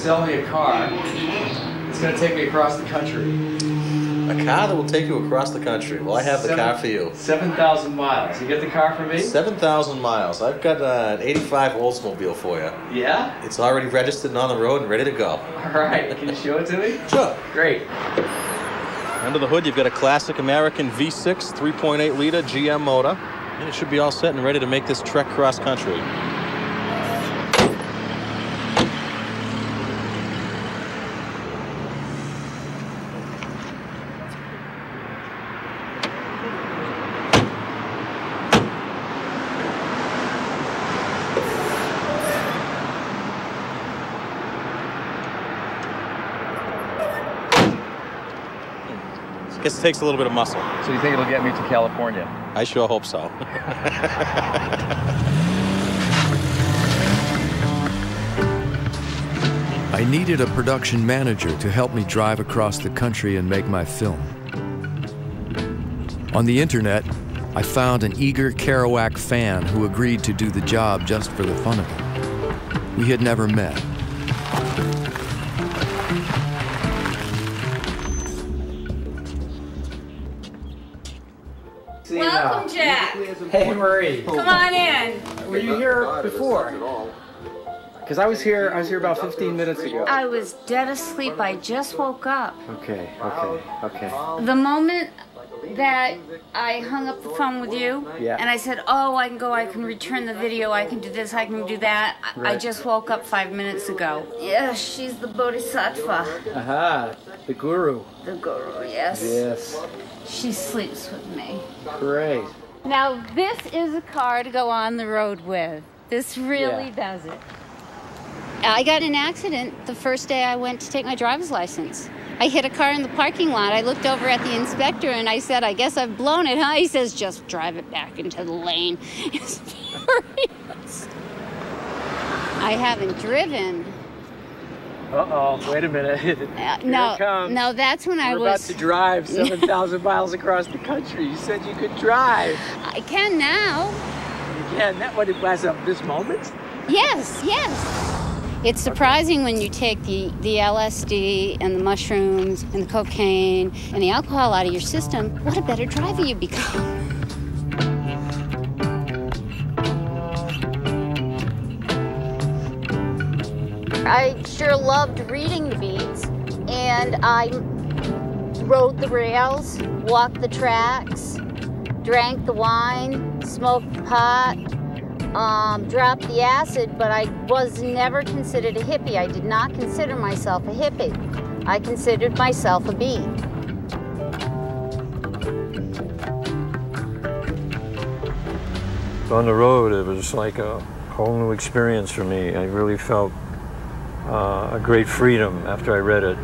sell me a car. It's going to take me across the country. A car that will take you across the country. Well, I have the Seven- car for you. 7,000 miles. You get the car for me? 7,000 miles. I've got uh, an 85 Oldsmobile for you. Yeah? It's already registered and on the road and ready to go. All right. Can you show it to me? Sure. Great. Under the hood, you've got a classic American V6 3.8 liter GM motor, and it should be all set and ready to make this trek cross country. Guess it takes a little bit of muscle. So you think it'll get me to California? I sure hope so. I needed a production manager to help me drive across the country and make my film. On the internet, I found an eager Kerouac fan who agreed to do the job just for the fun of it. We had never met. Hey, Marie. Come on in. Were you here before? Because I was here. I was here about 15 minutes ago. I was dead asleep. I just woke up. Okay. Okay. Okay. The moment that I hung up the phone with you, Yeah. and I said, "Oh, I can go. I can return the video. I can do this. I can do that." I- I just woke up five minutes ago. Yeah, she's the bodhisattva, Aha. The guru. the guru. Yes. Yes. She sleeps with me. Great. Now, this is a car to go on the road with. This really does it. I got in an accident the first day I went to take my driver's license. I hit a car in the parking lot. I looked over at the inspector and I said, I guess I've blown it, huh? He says, just drive it back into the lane. It's furious. I haven't driven. Uh oh. Wait a minute. Uh, no, no, that's when I We're about was. to drive 7,000 miles across the country. You said you could drive. I can now. You can? that what it was of this moment? Yes, yes. It's surprising when you take the, the LSD and the mushrooms and the cocaine and the alcohol out of your system, what a better driver you become. I sure loved reading the beats, and I rode the rails, walked the tracks, drank the wine, smoked the pot, um, dropped the acid, but I was never considered a hippie. I did not consider myself a hippie. I considered myself a bee. On the road, it was like a whole new experience for me. I really felt uh, a great freedom after I read it.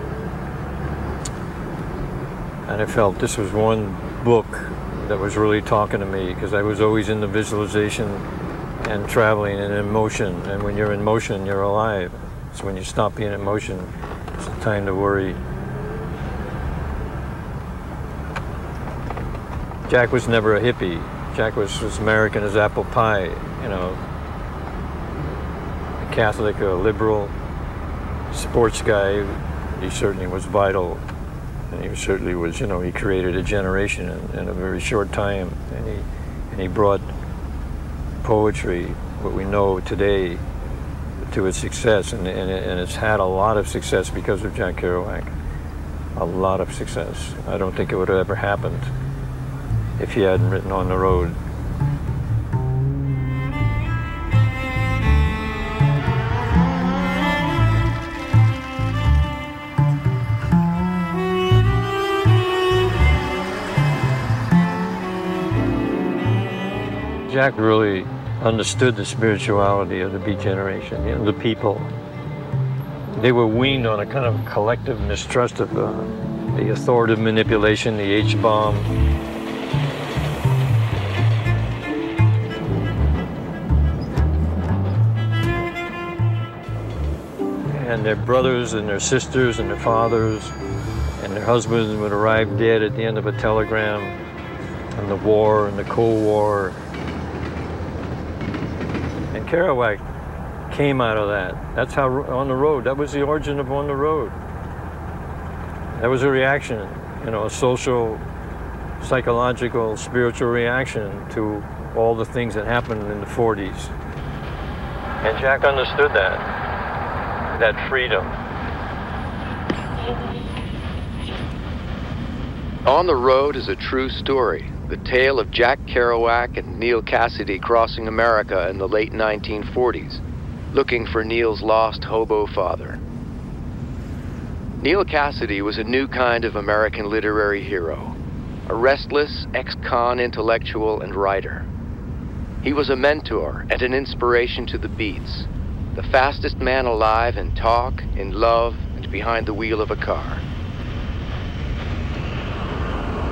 And I felt this was one book that was really talking to me because I was always in the visualization and traveling and in motion. And when you're in motion, you're alive. So when you stop being in motion, it's time to worry. Jack was never a hippie. Jack was as American as apple pie, you know. A Catholic, a liberal, sports guy. He certainly was vital. And he certainly was, you know, he created a generation in, in a very short time. And he, and he brought poetry, what we know today, to its success. And, and, and it's had a lot of success because of Jack Kerouac. A lot of success. I don't think it would have ever happened if he hadn't written on the road. Jack really understood the spirituality of the Beat Generation, you know, the people. They were weaned on a kind of collective mistrust of uh, the authoritative manipulation, the H-bomb, and their brothers and their sisters and their fathers and their husbands would arrive dead at the end of a telegram and the war and the Cold War. Kerouac came out of that. That's how on the road. That was the origin of on the road. That was a reaction, you know, a social, psychological, spiritual reaction to all the things that happened in the 40s. And Jack understood that, that freedom. On the Road is a true story. The tale of Jack Kerouac and Neal Cassady crossing America in the late 1940s, looking for Neal's lost hobo father. Neal Cassady was a new kind of American literary hero, a restless ex-con intellectual and writer. He was a mentor and an inspiration to the Beats, the fastest man alive in talk, in love, and behind the wheel of a car.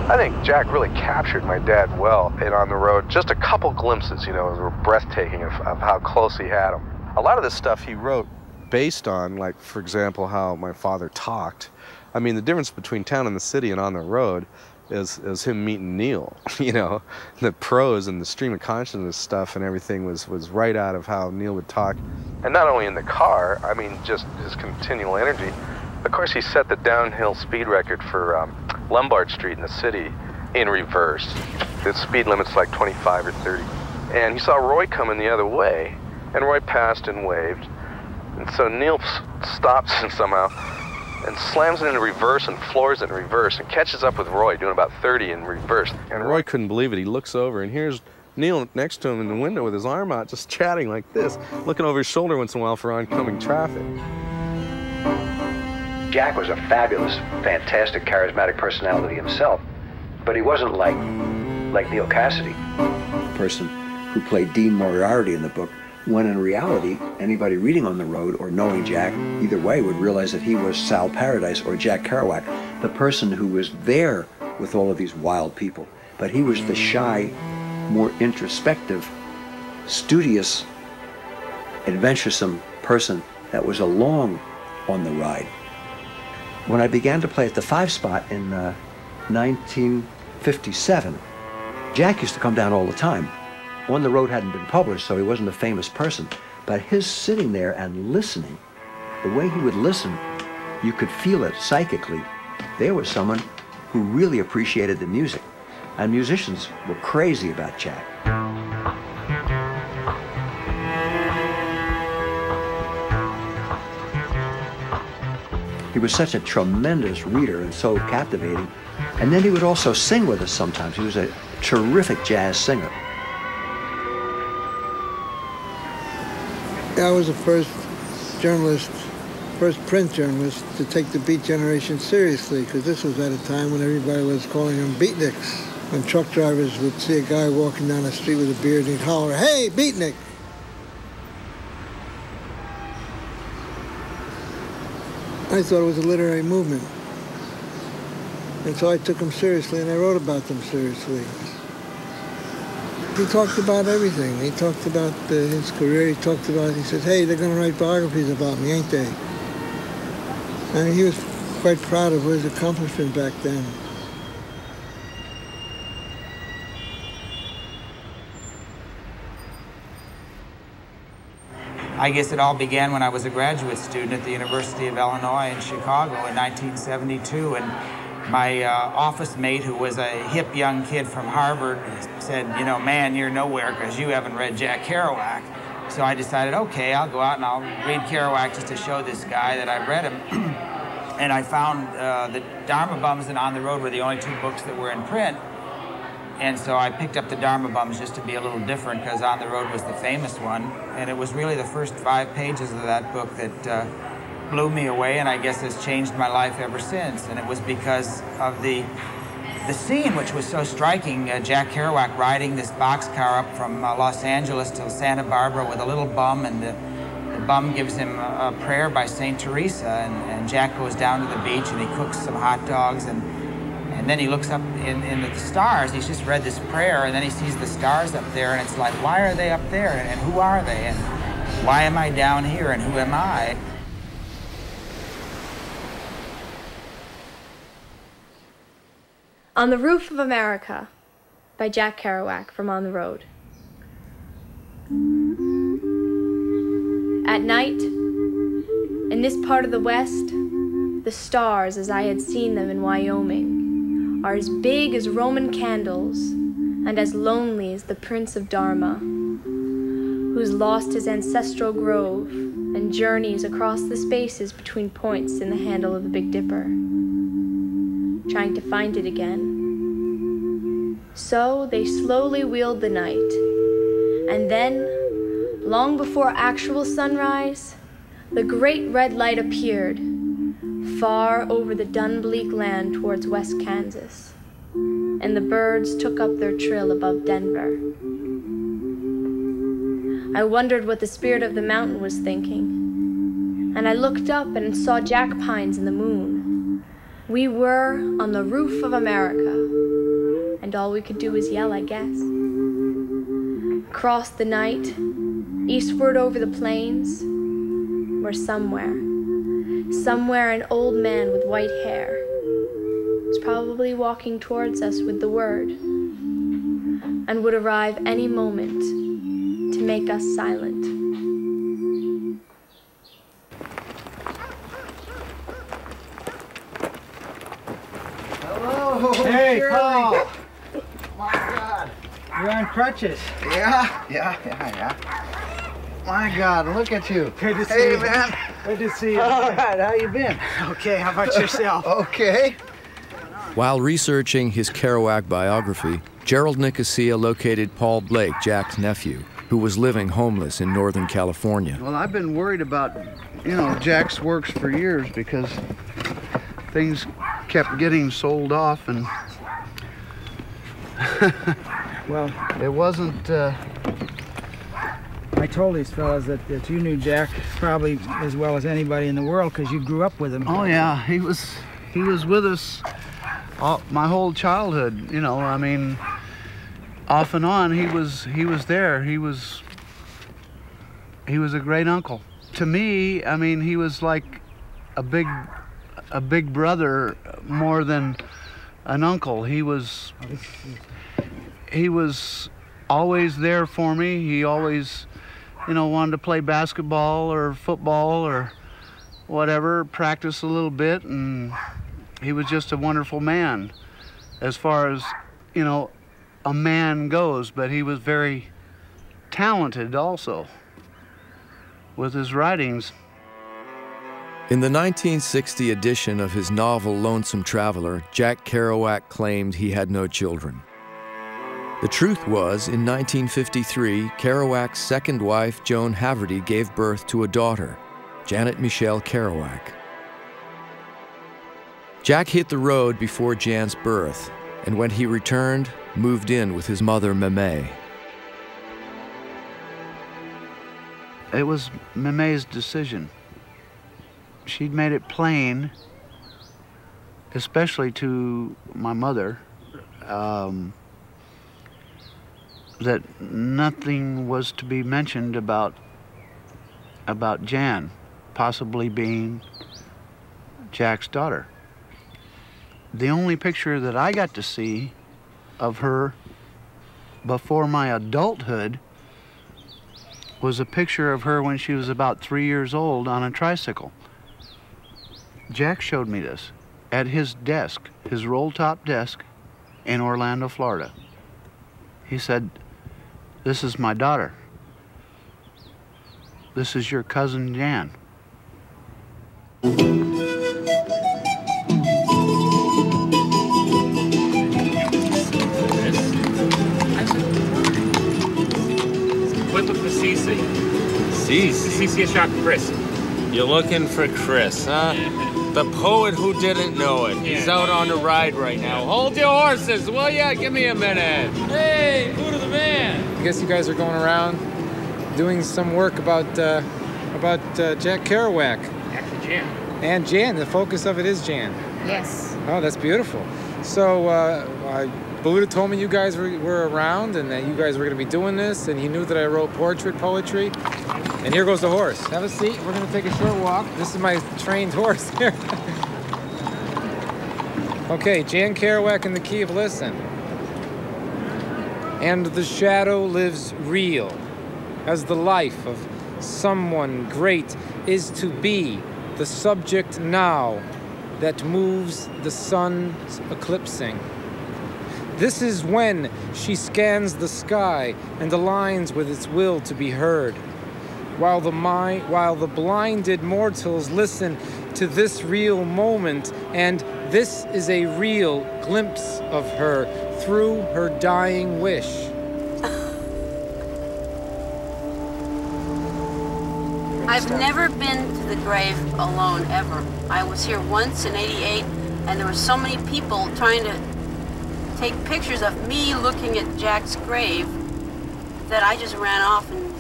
I think Jack really captured my dad well in On the Road. Just a couple glimpses, you know, were breathtaking of, of how close he had him. A lot of this stuff he wrote based on, like, for example, how my father talked. I mean, the difference between town and the city and on the road is, is him meeting Neal. you know, the prose and the stream of consciousness stuff and everything was, was right out of how Neal would talk. And not only in the car, I mean, just his continual energy. Of course, he set the downhill speed record for um, Lombard Street in the city in reverse. The speed limit's like 25 or 30. And he saw Roy coming the other way, and Roy passed and waved. And so Neal stops and somehow and slams it into reverse and floors it in reverse and catches up with Roy doing about 30 in reverse. And Roy couldn't believe it. He looks over and here's Neal next to him in the window with his arm out, just chatting like this, looking over his shoulder once in a while for oncoming traffic. Jack was a fabulous, fantastic, charismatic personality himself, but he wasn't like like Neal Cassady, the person who played Dean Moriarty in the book when in reality, anybody reading on the road or knowing Jack either way would realize that he was Sal Paradise or Jack Kerouac, the person who was there with all of these wild people. But he was the shy, more introspective, studious, adventuresome person that was along on the ride. When I began to play at the five spot in uh, 1957, Jack used to come down all the time. On the Road hadn't been published, so he wasn't a famous person. But his sitting there and listening, the way he would listen, you could feel it psychically. There was someone who really appreciated the music. And musicians were crazy about Jack. He was such a tremendous reader and so captivating. And then he would also sing with us sometimes. He was a terrific jazz singer. I was the first journalist, first print journalist to take the beat generation seriously because this was at a time when everybody was calling them beatniks. When truck drivers would see a guy walking down the street with a beard and he'd holler, hey, beatnik! I thought it was a literary movement. And so I took them seriously and I wrote about them seriously. He talked about everything. He talked about uh, his career. He talked about, he said, hey, they're going to write biographies about me, ain't they? And he was quite proud of his accomplishment back then. I guess it all began when I was a graduate student at the University of Illinois in Chicago in 1972. And my uh, office mate, who was a hip young kid from Harvard, said, you know, man, you're nowhere because you haven't read Jack Kerouac. So I decided, okay, I'll go out and I'll read Kerouac just to show this guy that I've read him. and I found uh, that Dharma Bums and On the Road were the only two books that were in print. And so I picked up the Dharma Bums just to be a little different because On the Road was the famous one. And it was really the first five pages of that book that uh, blew me away and I guess has changed my life ever since. And it was because of the the scene, which was so striking, uh, Jack Kerouac riding this boxcar up from uh, Los Angeles to Santa Barbara with a little bum, and the, the bum gives him a, a prayer by St. Teresa, and, and, Jack goes down to the beach and he cooks some hot dogs, and, and then he looks up in, in the stars. He's just read this prayer, and then he sees the stars up there, and it's like, why are they up there, and, and who are they, and why am I down here, and who am I? On the Roof of America by Jack Kerouac from On the Road. At night, in this part of the West, the stars, as I had seen them in Wyoming, are as big as Roman candles and as lonely as the Prince of Dharma, who's lost his ancestral grove and journeys across the spaces between points in the handle of the Big Dipper, trying to find it again. So they slowly wheeled the night, and then, long before actual sunrise, the great red light appeared far over the dun bleak land towards West Kansas, and the birds took up their trill above Denver. I wondered what the spirit of the mountain was thinking, and I looked up and saw jack pines in the moon. We were on the roof of America, and all we could do was yell, I guess. Across the night, eastward over the plains, were somewhere, somewhere an old man with white hair was probably walking towards us with the word, and would arrive any moment to make us silent. Hello. Hey, Shirley. Paul. My God. You're on crutches. Yeah, yeah, yeah, yeah. My God, look at you. Good to see hey, you. man. Good to see you. All right, how you been? Okay, how about yourself? okay. While researching his Kerouac biography, Gerald Nicosia located Paul Blake, Jack's nephew, who was living homeless in Northern California. Well, I've been worried about, you know, Jack's works for years because things kept getting sold off and well, it wasn't. Uh, I told these fellas that, that you knew Jack probably as well as anybody in the world because you grew up with him. Oh yeah, he was he was with us all, my whole childhood. You know, I mean, off and on, he was he was there. He was he was a great uncle to me. I mean, he was like a big a big brother more than an uncle. He was he was always there for me. He always you know, wanted to play basketball or football or whatever, practice a little bit, and he was just a wonderful man as far as, you know, a man goes, but he was very talented also with his writings. In the 1960 edition of his novel Lonesome Traveler, Jack Kerouac claimed he had no children. The truth was, in 1953, Kerouac's second wife, Joan Haverty, gave birth to a daughter, Janet Michelle Kerouac. Jack hit the road before Jan's birth, and when he returned, moved in with his mother, Meme. It was Meme's decision. She'd made it plain, especially to my mother, um, that nothing was to be mentioned about about Jan possibly being Jack's daughter. The only picture that I got to see of her before my adulthood was a picture of her when she was about three years old on a tricycle. Jack showed me this at his desk, his roll top desk in Orlando, Florida. He said, This is my daughter. This is your cousin Jan. Quit looking for Cece. Cece? Cece a shot Chris. You're looking for Chris, huh? The poet who didn't know it. He's out on the ride right now. Hold your horses, will ya? Give me a minute. Hey, who to the man? I guess you guys are going around doing some work about uh, about uh, Jack Kerouac. Actually, Jan. And Jan. The focus of it is Jan. Yes. Oh, that's beautiful. So, uh, uh, Beluda told me you guys were, were around and that you guys were going to be doing this, and he knew that I wrote portrait poetry. And here goes the horse. Have a seat. We're going to take a short walk. This is my trained horse here. okay, Jan Kerouac in the key of listen. And the shadow lives real as the life of someone great is to be the subject now that moves the sun's eclipsing. This is when she scans the sky and aligns with its will to be heard. While the, while the blinded mortals listen to this real moment, and this is a real glimpse of her through her dying wish. I've never been to the grave alone ever. I was here once in 88 and there were so many people trying to take pictures of me looking at Jack's grave that I just ran off and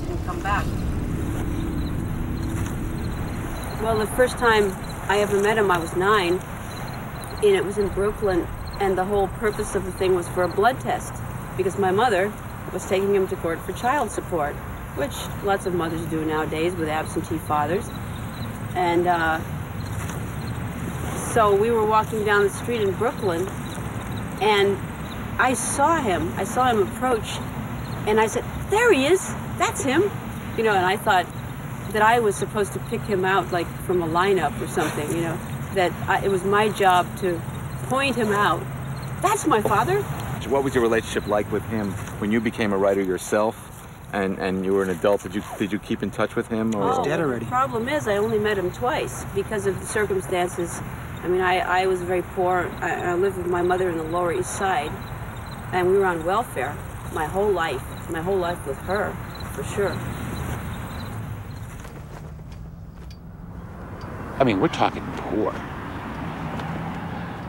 didn't come back. Well, the first time I ever met him, I was nine, and it was in Brooklyn, and the whole purpose of the thing was for a blood test because my mother was taking him to court for child support, which lots of mothers do nowadays with absentee fathers. And uh, so we were walking down the street in Brooklyn, and I saw him. I saw him approach, and I said, "There he is. That's him." You know, and I thought that I was supposed to pick him out like from a lineup or something. You know, that I, it was my job to point him out. That's my father. What was your relationship like with him when you became a writer yourself, and, and you were an adult? Did you did you keep in touch with him? Or? Oh, He's dead oh, already. The problem is, I only met him twice because of the circumstances. I mean, I, I was very poor. I, I lived with my mother in the Lower East Side, and we were on welfare my whole life. My whole life with her, for sure. I mean, we're talking poor.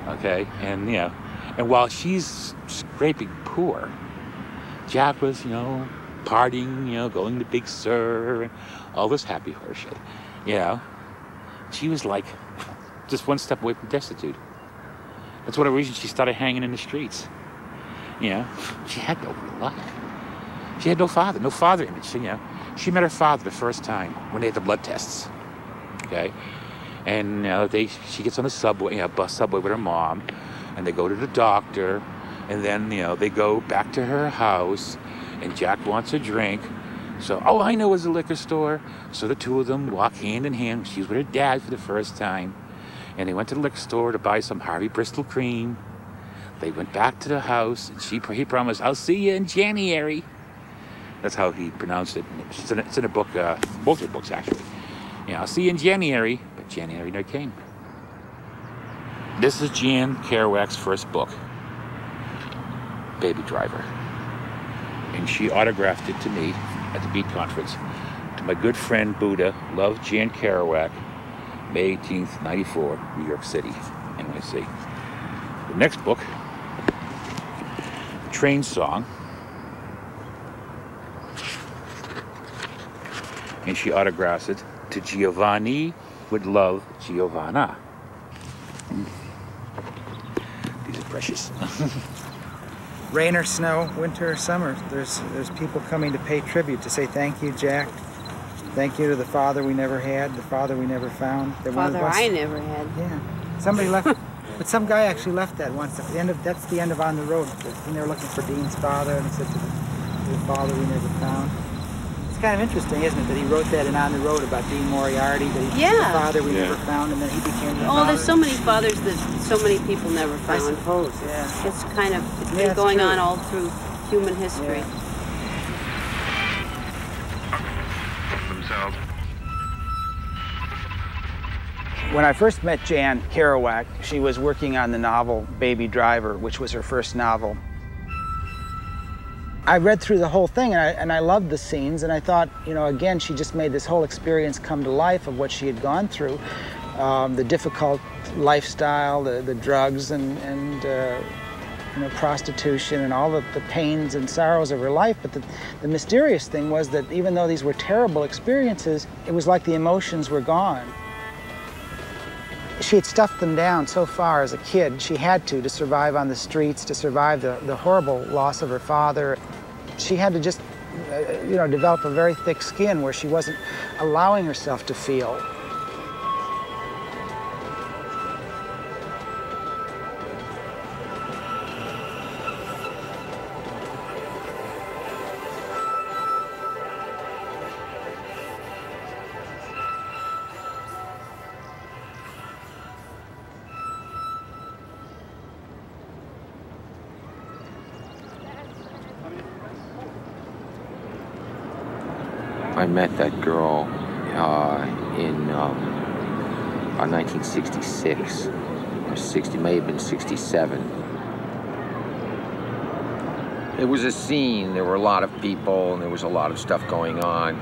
Okay, and you know, and while she's scraping poor, Jack was, you know, partying, you know, going to Big Sur, all this happy horseshit. You know, she was like just one step away from destitute. That's one of the reasons she started hanging in the streets. You know, she had no real life. She had no father, no father image. You know, she met her father the first time when they had the blood tests. Okay, and you know, they she gets on the subway, you know, bus subway with her mom, and they go to the doctor, and then you know they go back to her house, and Jack wants a drink. So, oh, I know it's a liquor store. So the two of them walk hand in hand. She's with her dad for the first time. And they went to the liquor store to buy some Harvey Bristol cream. They went back to the house, and she he promised, "I'll see you in January." That's how he pronounced it. It's in a, it's in a book, uh, both her books actually. Yeah, I'll see you in January, but January never came. This is Jan Kerouac's first book, Baby Driver, and she autographed it to me at the Beat Conference. To my good friend Buddha, love Jan Kerouac, May 18th, 94, New York City, NYC. The next book, Train Song, and she autographs it to Giovanni with love, Giovanna. These are precious. Rain or snow, winter or summer, there's there's people coming to pay tribute to say thank you, Jack. Thank you to the father we never had, the father we never found. That one of Father I never had. Yeah. Somebody left, but some guy actually left that once. At the end of that's the end of On the Road. And they were looking for Dean's father, and it said to the, to the father we never found. It's kind of interesting, isn't it, that he wrote that in On the Road about Dean Moriarty, that he Yeah. the father we Yeah. never found, and then he became the Oh, father. there's so many fathers that so many people never I suppose, yeah. It's kind of it's Yeah, been going true. on all through human history. Themselves. When I first met Jan Kerouac, she was working on the novel Baby Driver, which was her first novel. I read through the whole thing and I, and I loved the scenes, and I thought, you know, again, she just made this whole experience come to life of what she had gone through um, the difficult lifestyle, the, the drugs, and, and uh, you know, prostitution, and all the, the pains and sorrows of her life. But the, the mysterious thing was that even though these were terrible experiences, it was like the emotions were gone. She had stuffed them down so far as a kid. She had to to survive on the streets, to survive the, the horrible loss of her father. She had to just, uh, you know, develop a very thick skin where she wasn't allowing herself to feel. Met that girl uh, in um, uh, 1966 or 60, may have been 67. It was a scene. There were a lot of people, and there was a lot of stuff going on.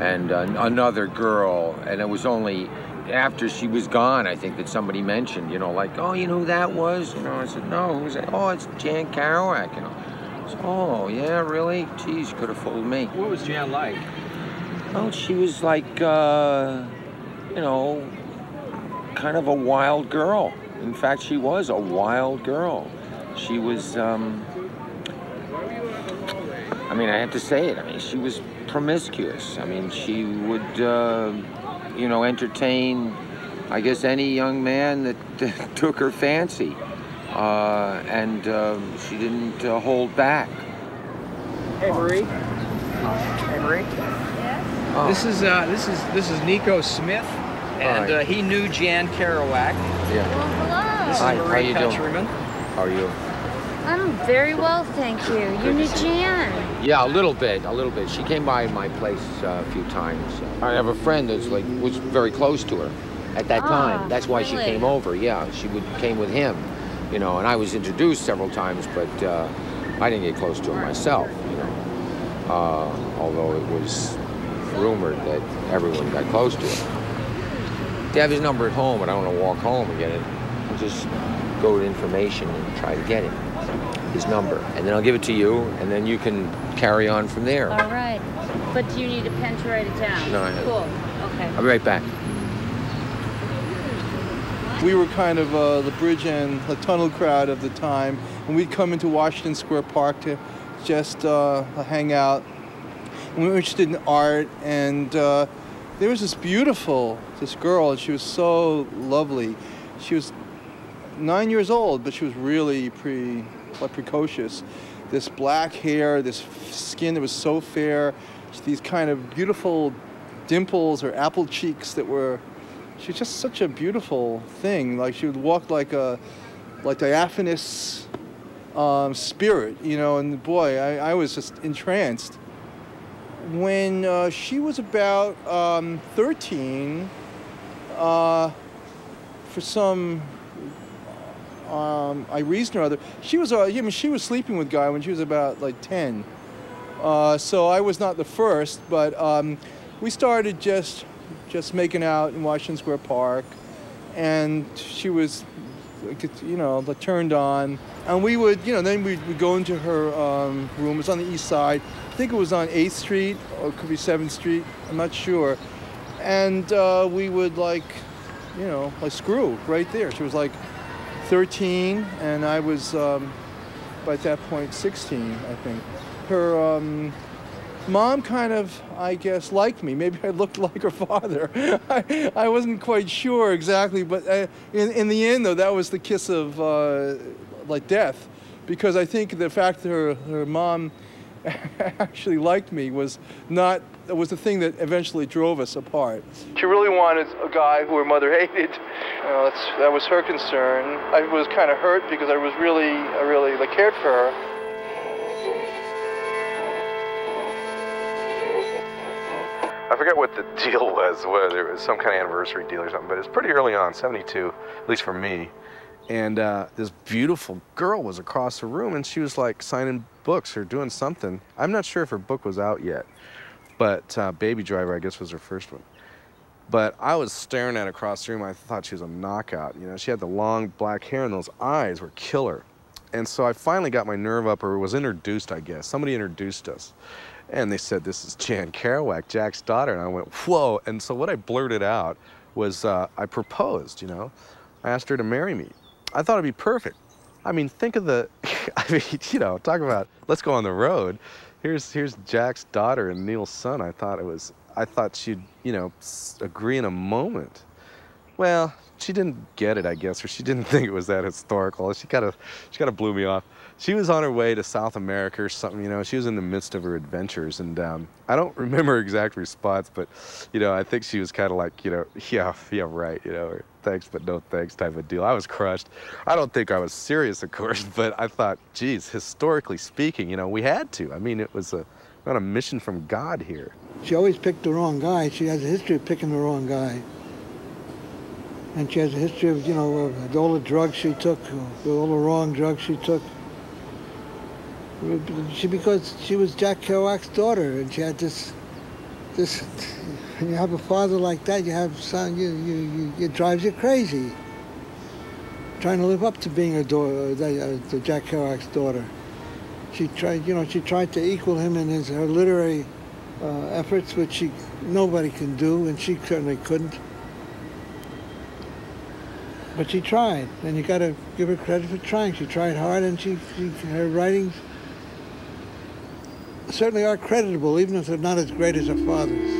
And uh, another girl, and it was only after she was gone, I think that somebody mentioned, you know, like, oh, you know who that was? You know, I said, no, who was that? Oh, it's Jan Kerouac, you know. I said, oh, yeah, really? Geez, could have fooled me. What was Jan like? Well, she was like, uh, you know, kind of a wild girl. In fact, she was a wild girl. She was, um, I mean, I have to say it. I mean, she was promiscuous. I mean, she would, uh, you know, entertain, I guess, any young man that took her fancy. Uh, and um, she didn't uh, hold back. Hey, Marie. Hey, Marie. Oh. This is uh, this is this is Nico Smith, and uh, he knew Jan Kerouac. Yeah. hello. This is Hi, how Marie you doing? Countryman. How are you? I'm very well, thank you. You knew Jan. Yeah, a little bit, a little bit. She came by my place uh, a few times. I have a friend that's like was very close to her at that Ah, time. That's why she came over. Yeah, she would came with him, you know. And I was introduced several times, but uh, I didn't get close to her myself, you know. Uh, although it was rumored that everyone got close to her. They have his number at home, and I want to walk home and get it. I'll just go to information and try to get him his number, and then I'll give it to you, and then you can carry on from there. All right. But do you need a pen to write it down? No, I have- Cool. Okay. I'll be right back. We were kind of uh, the bridge and the tunnel crowd of the time, and we'd come into Washington Square Park to just uh, hang out. We were interested in art, and uh, there was this beautiful, this girl, and she was so lovely. She was nine years old, but she was really pre, like precocious. This black hair, this skin that was so fair, these kind of beautiful dimples or apple cheeks that were she's just such a beautiful thing. Like she would walk like a like diaphanous um, spirit, you know. And boy, I, I was just entranced. When uh, she was about um, 13, uh, for some um, I reason or other, she was uh, I mean she was sleeping with guy when she was about like 10. Uh, so I was not the first, but um, we started just just making out in Washington Square Park, and she was, you know, turned on, and we would, you know, then we'd, we'd go into her um, room. It was on the east side. I think it was on 8th Street, or it could be 7th Street. I'm not sure. And uh, we would like, you know, like screw right there. She was like 13, and I was um, by that point 16, I think. Her um, mom kind of, I guess, liked me. Maybe I looked like her father. I, I wasn't quite sure exactly, but uh, in, in the end, though, that was the kiss of uh, like death, because I think the fact that her, her mom actually liked me was not was the thing that eventually drove us apart. She really wanted a guy who her mother hated. You know, that's, that was her concern. I was kind of hurt because I was really, I really like, cared for her. I forget what the deal was, whether it was some kind of anniversary deal or something, but it's pretty early on, 72, at least for me. And uh, this beautiful girl was across the room, and she was like signing books or doing something. I'm not sure if her book was out yet, but uh, Baby Driver, I guess, was her first one. But I was staring at her across the room. I thought she was a knockout. You know, she had the long black hair, and those eyes were killer. And so I finally got my nerve up, or was introduced, I guess. Somebody introduced us. And they said, This is Jan Kerouac, Jack's daughter. And I went, Whoa. And so what I blurted out was uh, I proposed, you know. I asked her to marry me. I thought it'd be perfect. I mean, think of the, I mean, you know, talk about let's go on the road. Here's here's Jack's daughter and Neal's son. I thought it was, I thought she'd, you know, agree in a moment. Well, she didn't get it, I guess, or she didn't think it was that historical. She kind of, she kind of blew me off. She was on her way to South America or something, you know. She was in the midst of her adventures, and um, I don't remember exact response, but, you know, I think she was kind of like, you know, yeah, yeah, right, you know, or thanks but no thanks type of deal. I was crushed. I don't think I was serious, of course, but I thought, geez, historically speaking, you know, we had to. I mean, it was a on a mission from God here. she always picked the wrong guy. She has a history of picking the wrong guy. And she has a history of, you know, of all the drugs she took, all the wrong drugs she took. She, because she was Jack Kerouac's daughter, and she had this, this, when you have a father like that, you have son, you, you, you, it drives you crazy. Trying to live up to being a daughter, uh, Jack Kerouac's daughter. She tried, you know, she tried to equal him in his her literary uh, efforts, which she nobody can do, and she certainly couldn't. But she tried, and you got to give her credit for trying. She tried hard, and she, she her writings certainly are creditable, even if they're not as great as her father's.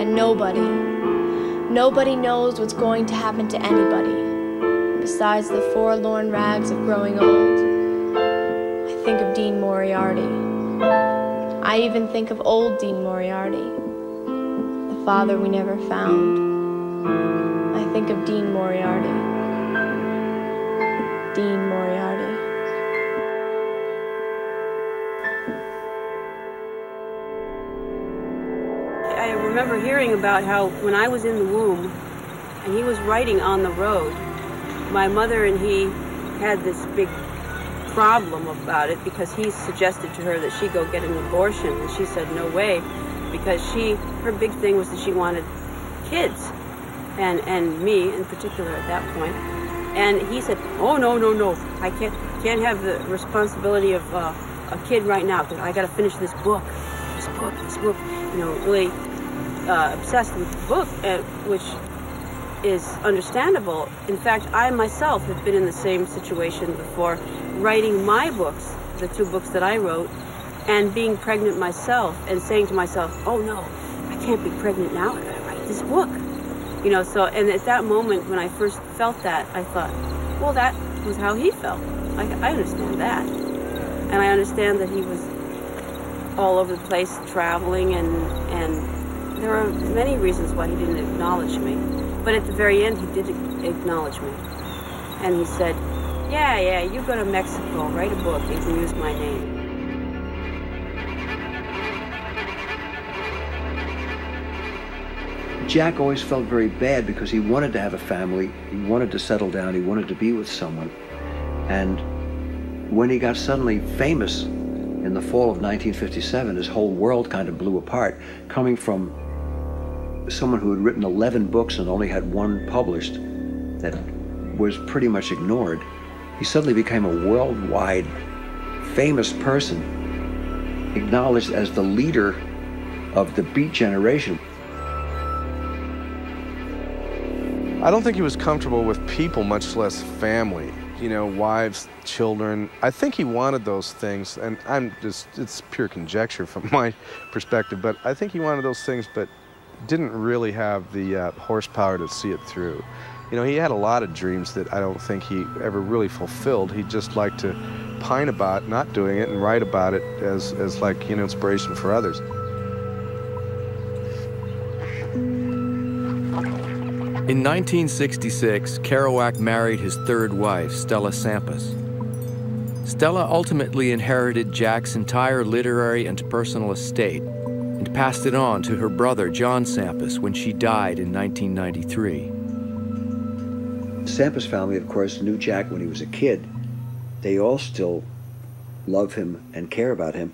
And nobody, nobody knows what's going to happen to anybody besides the forlorn rags of growing old. I think of Dean Moriarty. I even think of old Dean Moriarty, the father we never found. I think of Dean Moriarty. Dean Moriarty. I remember hearing about how when I was in the womb and he was writing on the road, my mother and he had this big problem about it because he suggested to her that she go get an abortion. And she said no way because she her big thing was that she wanted kids. And and me in particular at that point and he said oh no no no. I can't can't have the responsibility of uh, a kid right now because i got to finish this book. This book this book. You know really uh, obsessed with the book uh, which is understandable. In fact i myself have been in the same situation before writing my books the two books that i wrote and being pregnant myself and saying to myself oh no i can't be pregnant now. I gotta write this book you know so and at that moment when i first felt that i thought well that was how he felt. I, I understand that. And i understand that he was all over the place traveling and and there are many reasons why he didn't acknowledge me. But at the very end he did acknowledge me. And he said yeah yeah you go to mexico write a book you can use my name Jack always felt very bad because he wanted to have a family, he wanted to settle down, he wanted to be with someone. And when he got suddenly famous in the fall of 1957, his whole world kind of blew apart, coming from someone who had written 11 books and only had one published that was pretty much ignored. He suddenly became a worldwide famous person, acknowledged as the leader of the Beat generation. I don't think he was comfortable with people, much less family. You know, wives, children. I think he wanted those things, and I'm just, it's pure conjecture from my perspective, but I think he wanted those things, but didn't really have the uh, horsepower to see it through. You know, he had a lot of dreams that I don't think he ever really fulfilled. He just liked to pine about not doing it and write about it as, as like, you know, inspiration for others. In 1966, Kerouac married his third wife, Stella Sampas. Stella ultimately inherited Jack's entire literary and personal estate and passed it on to her brother, John Sampas, when she died in 1993. Sampas family, of course, knew Jack when he was a kid. They all still love him and care about him.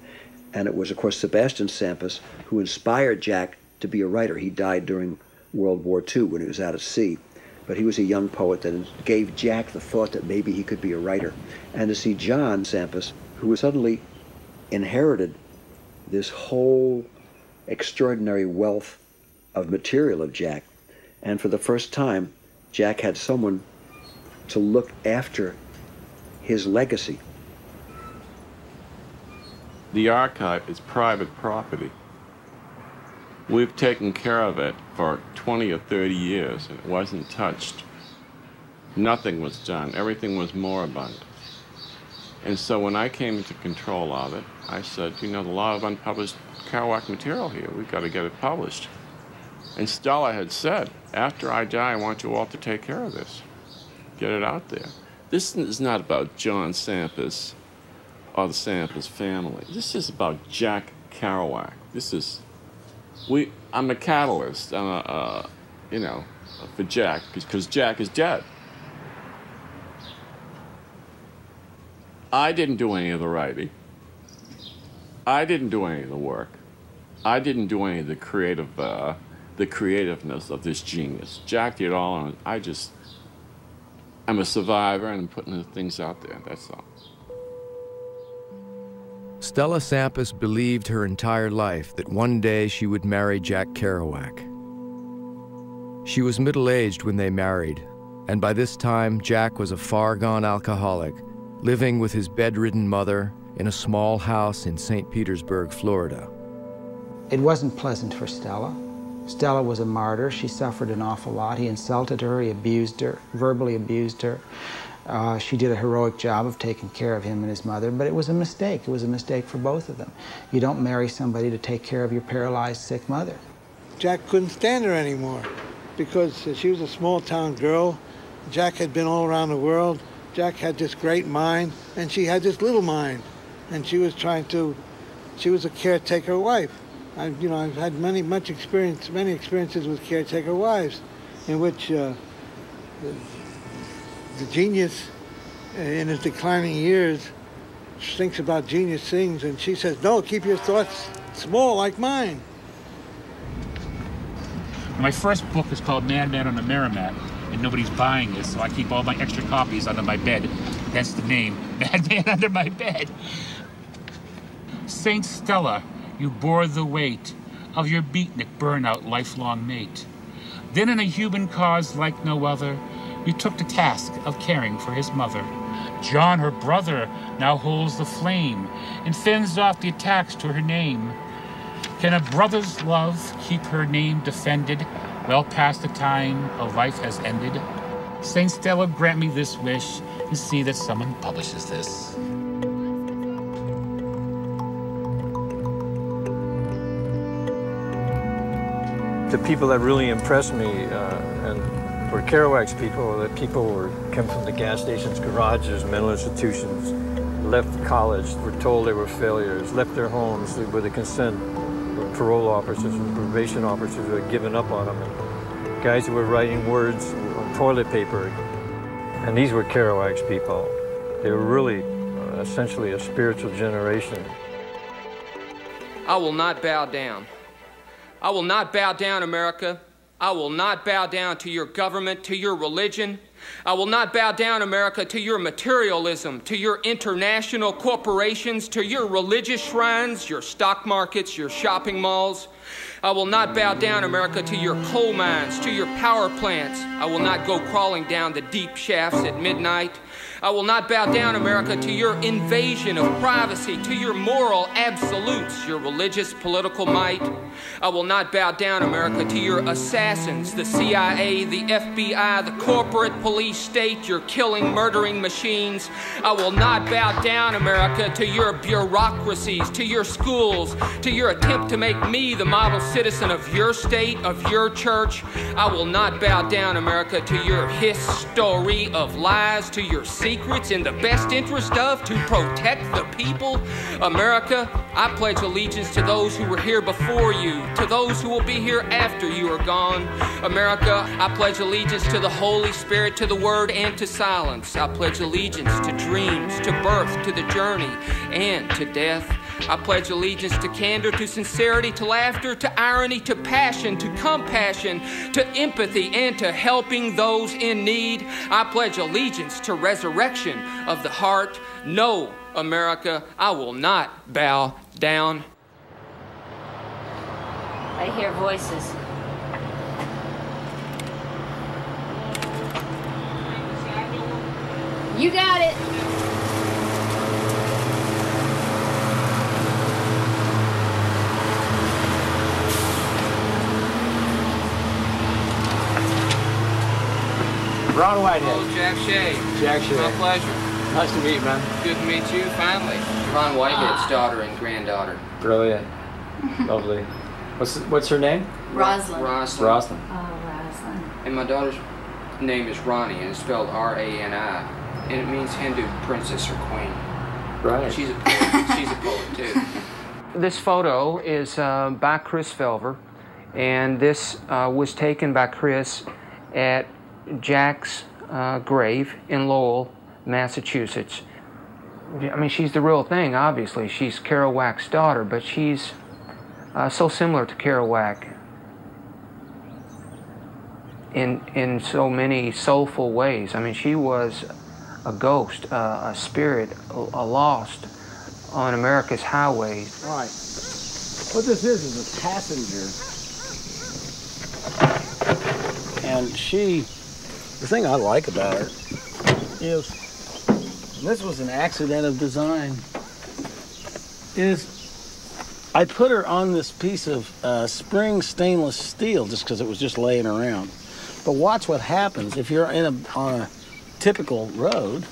And it was, of course, Sebastian Sampas who inspired Jack to be a writer. He died during World War II when he was out at sea. But he was a young poet that gave Jack the thought that maybe he could be a writer. And to see John Sampas, who was suddenly inherited this whole extraordinary wealth of material of Jack. And for the first time, Jack had someone to look after his legacy. The archive is private property. We've taken care of it for 20 or 30 years, and it wasn't touched. Nothing was done. Everything was moribund. And so when I came into control of it, I said, you know, the law of unpublished Kerouac material here, we've got to get it published. And Stella had said, after I die, I want you all to take care of this. Get it out there. This is not about John Sampas or the Sampas family. This is about Jack Kerouac. This is, we. I'm a catalyst. I'm a, you know, for Jack because Jack is dead. I didn't do any of the writing. I didn't do any of the work. I didn't do any of the creative, uh, the creativeness of this genius. Jack did all, and I just, I'm a survivor, and I'm putting the things out there. That's all. Stella Sampas believed her entire life that one day she would marry Jack Kerouac. She was middle aged when they married, and by this time, Jack was a far gone alcoholic, living with his bedridden mother in a small house in St. Petersburg, Florida. It wasn't pleasant for Stella. Stella was a martyr. She suffered an awful lot. He insulted her, he abused her, verbally abused her. Uh, she did a heroic job of taking care of him and his mother, but it was a mistake. It was a mistake for both of them. You don't marry somebody to take care of your paralyzed, sick mother. Jack couldn't stand her anymore because she was a small town girl. Jack had been all around the world. Jack had this great mind, and she had this little mind. And she was trying to, she was a caretaker wife. I, you know, I've had many, much experience, many experiences with caretaker wives, in which uh, the, genius, uh, in his declining years, thinks about genius things, and she says, "No, keep your thoughts small like mine." My first book is called Madman on the Merrimack, and nobody's buying it, so I keep all my extra copies under my bed. That's the name, Madman Under My Bed. Saint Stella, you bore the weight of your beatnik burnout lifelong mate. Then, in a human cause like no other, you took the task of caring for his mother. John, her brother, now holds the flame and fends off the attacks to her name. Can a brother's love keep her name defended well past the time a life has ended? Saint Stella, grant me this wish and see that someone publishes this. The people that really impressed me uh, were Kerouac's people, that people were come from the gas stations, garages, mental institutions, left college, were told they were failures, left their homes with the consent of parole officers and probation officers who had given up on them, and guys who were writing words on toilet paper. And these were Kerouac's people. They were really uh, essentially a spiritual generation. I will not bow down. I will not bow down, America. I will not bow down to your government, to your religion. I will not bow down, America, to your materialism, to your international corporations, to your religious shrines, your stock markets, your shopping malls. I will not bow down, America, to your coal mines, to your power plants. I will not go crawling down the deep shafts at midnight. I will not bow down, America, to your invasion of privacy, to your moral absolutes, your religious political might. I will not bow down, America, to your assassins, the CIA, the FBI, the corporate police state, your killing, murdering machines. I will not bow down, America, to your bureaucracies, to your schools, to your attempt to make me the model citizen of your state, of your church. I will not bow down, America, to your history of lies, to your secrets in the best interest of to protect the people. America, I pledge allegiance to those who were here before you, to those who will be here after you are gone. America, I pledge allegiance to the Holy Spirit, to the Word, and to silence. I pledge allegiance to dreams, to birth, to the journey, and to death. I pledge allegiance to candor, to sincerity, to laughter, to irony, to passion, to compassion, to empathy, and to helping those in need. I pledge allegiance to resurrection of the heart. No, America, I will not bow down. I hear voices. You got it. Ron Whitehead. Jack Shea. Jack Shea. My pleasure. Nice to meet you, man. Good to meet you, finally. Ron Whitehead's daughter and granddaughter. Brilliant. Lovely. What's what's her name? Rosalind. Rosalind. Rosalind. Oh, Rosalind. And my daughter's name is Rani, and it's spelled R-A-N-I, and it means Hindu princess or queen. Right. She's a poet. She's a poet too. This photo is uh, by Chris Felver, and this uh, was taken by Chris at Jack's uh, grave in Lowell, Massachusetts. I mean, she's the real thing, obviously. She's Kerouac's daughter, but she's uh, so similar to Kerouac in, in so many soulful ways. I mean, she was a ghost, uh, a spirit, a, a lost on America's highways. Right. What this is is a passenger. And she, the thing I like about her is, this was an accident of design, is I put her on this piece of uh, spring stainless steel just because it was just laying around. But watch what happens if you're in a, on a typical road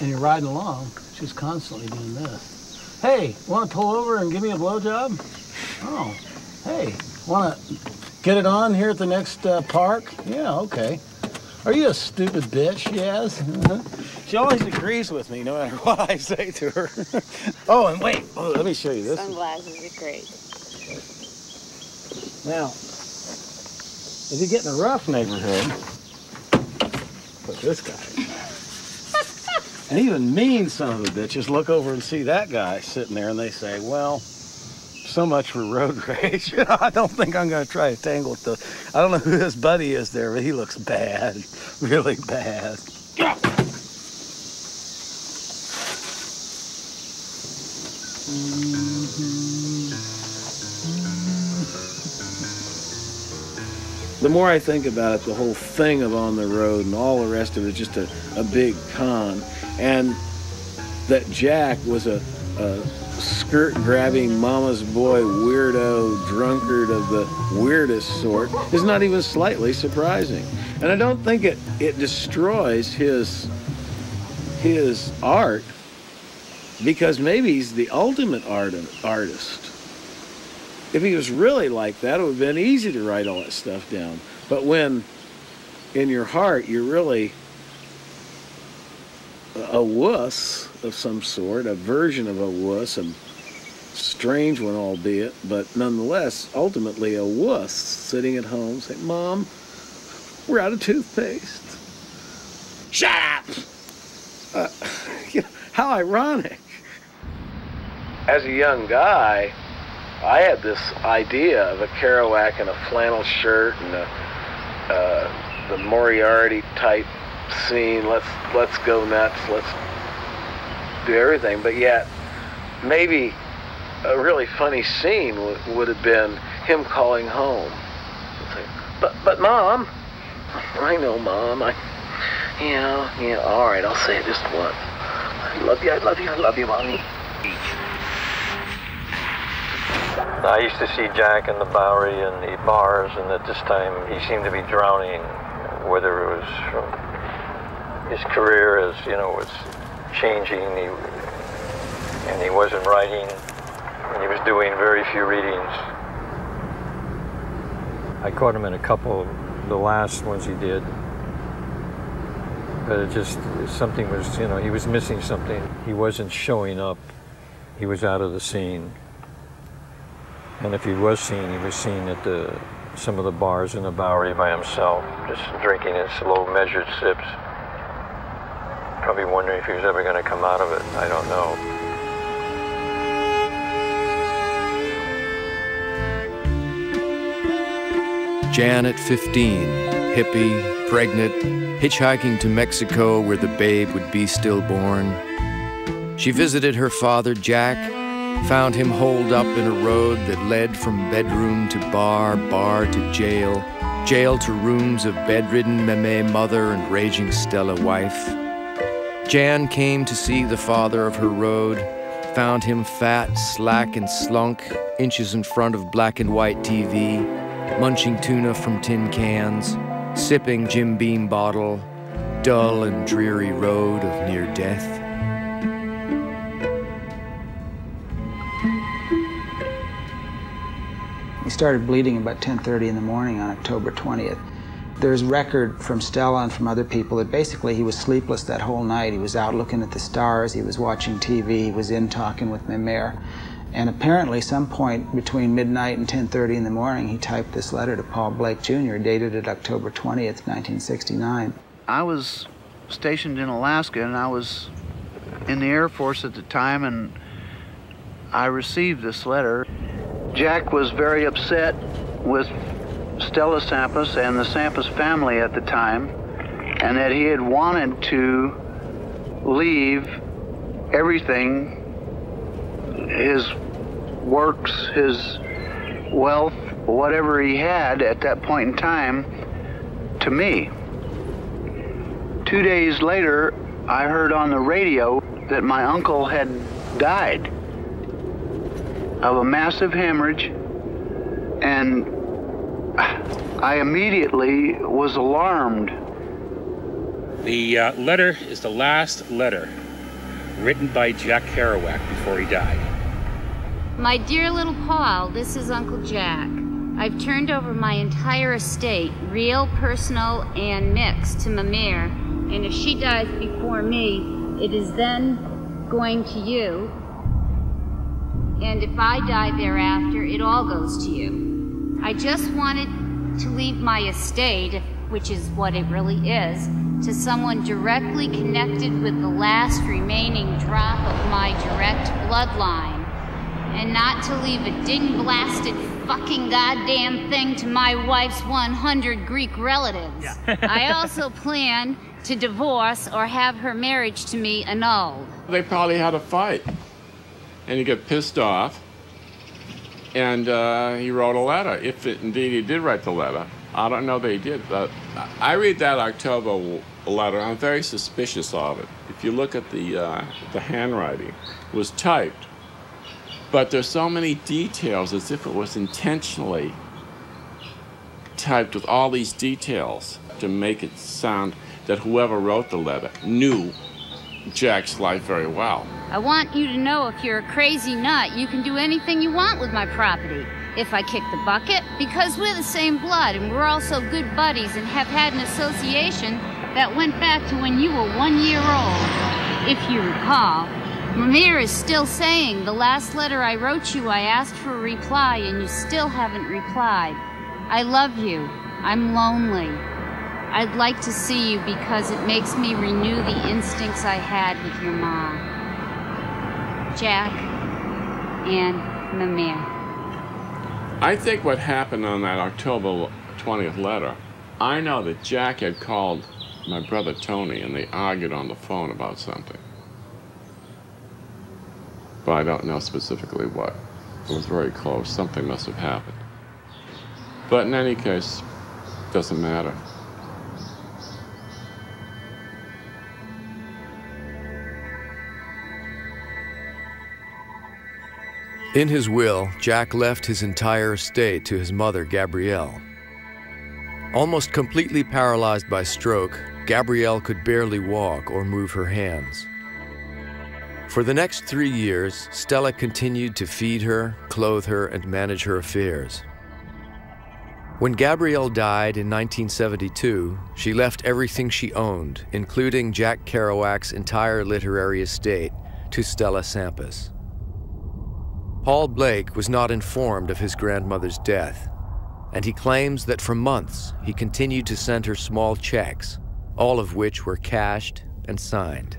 and you're riding along. She's constantly doing this. Hey, want to pull over and give me a blowjob? Oh, hey, want to get it on here at the next uh, park? Yeah, okay. Are you a stupid bitch? Yes. Uh-huh. she always agrees with me no matter what I say to her. oh, and wait, oh, let me show you this. Sunglasses are great. Now, if you get in a rough neighborhood, look this guy. And even mean son of a bitches look over and see that guy sitting there and they say, well, so much for road rage. I don't think I'm going to try to tangle with the. I don't know who this buddy is there, but he looks bad. Really bad. The more I think about it, the whole thing of On the Road and all the rest of it is just a, a big con. And that Jack was a, a skirt grabbing mama's boy weirdo drunkard of the weirdest sort is not even slightly surprising. And I don't think it, it destroys his his art because maybe he's the ultimate art, artist. If he was really like that, it would have been easy to write all that stuff down. But when in your heart you're really a wuss of some sort, a version of a wuss, a strange one albeit, but nonetheless, ultimately a wuss sitting at home saying, Mom, we're out of toothpaste. Shut up! Uh, you know, how ironic. As a young guy, I had this idea of a Kerouac in a flannel shirt and a, uh, the Moriarty type scene. Let's let's go nuts. Let's do everything. But yet, maybe a really funny scene w- would have been him calling home. Like, But but mom, I know mom. I yeah yeah. All right, I'll say it just once. I love you. I love you. I love you, mommy. I used to see Jack in the Bowery and the bars, and at this time he seemed to be drowning, whether it was from his career as, you know, was changing, he, and he wasn't writing, and he was doing very few readings. I caught him in a couple, the last ones he did, but it just, something was, you know, he was missing something. He wasn't showing up. He was out of the scene. And if he was seen, he was seen at the some of the bars in the Bowery by himself, just drinking in slow, measured sips. Probably wondering if he was ever going to come out of it. I don't know. Jan at 15, hippie, pregnant, hitchhiking to Mexico where the babe would be stillborn. She visited her father, Jack, found him holed up in a road that led from bedroom to bar, bar to jail, jail to rooms of bedridden Meme mother and raging Stella wife. Jan came to see the father of her road, found him fat, slack, and slunk, inches in front of black and white TV, munching tuna from tin cans, sipping Jim Beam bottle, dull and dreary road of near death. He started bleeding about 10:30 in the morning on October 20th. There's record from Stella and from other people that basically he was sleepless that whole night. He was out looking at the stars, he was watching TV, he was in talking with Mimere. And apparently, some point between midnight and 10:30 in the morning, he typed this letter to Paul Blake Jr., dated it October 20th, 1969. I was stationed in Alaska, and I was in the Air Force at the time, and I received this letter. Jack was very upset with Stella Sampas and the Sampas family at the time, and that he had wanted to leave everything his works, his wealth, whatever he had at that point in time, to me. Two days later, I heard on the radio that my uncle had died of a massive hemorrhage, and I immediately was alarmed. The uh, letter is the last letter written by Jack Kerouac before he died. My dear little Paul, this is Uncle Jack. I've turned over my entire estate, real, personal, and mixed, to Mimere, and if she dies before me, it is then going to you. And if I die thereafter, it all goes to you. I just wanted to leave my estate, which is what it really is, to someone directly connected with the last remaining drop of my direct bloodline and not to leave a ding blasted fucking goddamn thing to my wife's 100 Greek relatives. I also plan to divorce or have her marriage to me annulled. They probably had a fight. And he got pissed off. And uh, he wrote a letter, if it, indeed he did write the letter. I don't know that he did, but I read that October letter. I'm very suspicious of it. If you look at the, uh, the handwriting, it was typed. But there's so many details as if it was intentionally typed with all these details to make it sound that whoever wrote the letter knew Jack's life very well. I want you to know if you're a crazy nut, you can do anything you want with my property. If I kick the bucket, because we're the same blood and we're also good buddies and have had an association that went back to when you were one year old, if you recall. Mimere is still saying, the last letter I wrote you, I asked for a reply, and you still haven't replied. I love you. I'm lonely. I'd like to see you because it makes me renew the instincts I had with your mom. Jack and Mimere. I think what happened on that October 20th letter, I know that Jack had called my brother Tony and they argued on the phone about something but I don't know specifically what. It was very close. Something must have happened. But in any case, doesn't matter. In his will, Jack left his entire estate to his mother, Gabrielle. Almost completely paralyzed by stroke, Gabrielle could barely walk or move her hands. For the next three years, Stella continued to feed her, clothe her, and manage her affairs. When Gabrielle died in 1972, she left everything she owned, including Jack Kerouac's entire literary estate, to Stella Sampas. Paul Blake was not informed of his grandmother's death, and he claims that for months he continued to send her small checks, all of which were cashed and signed.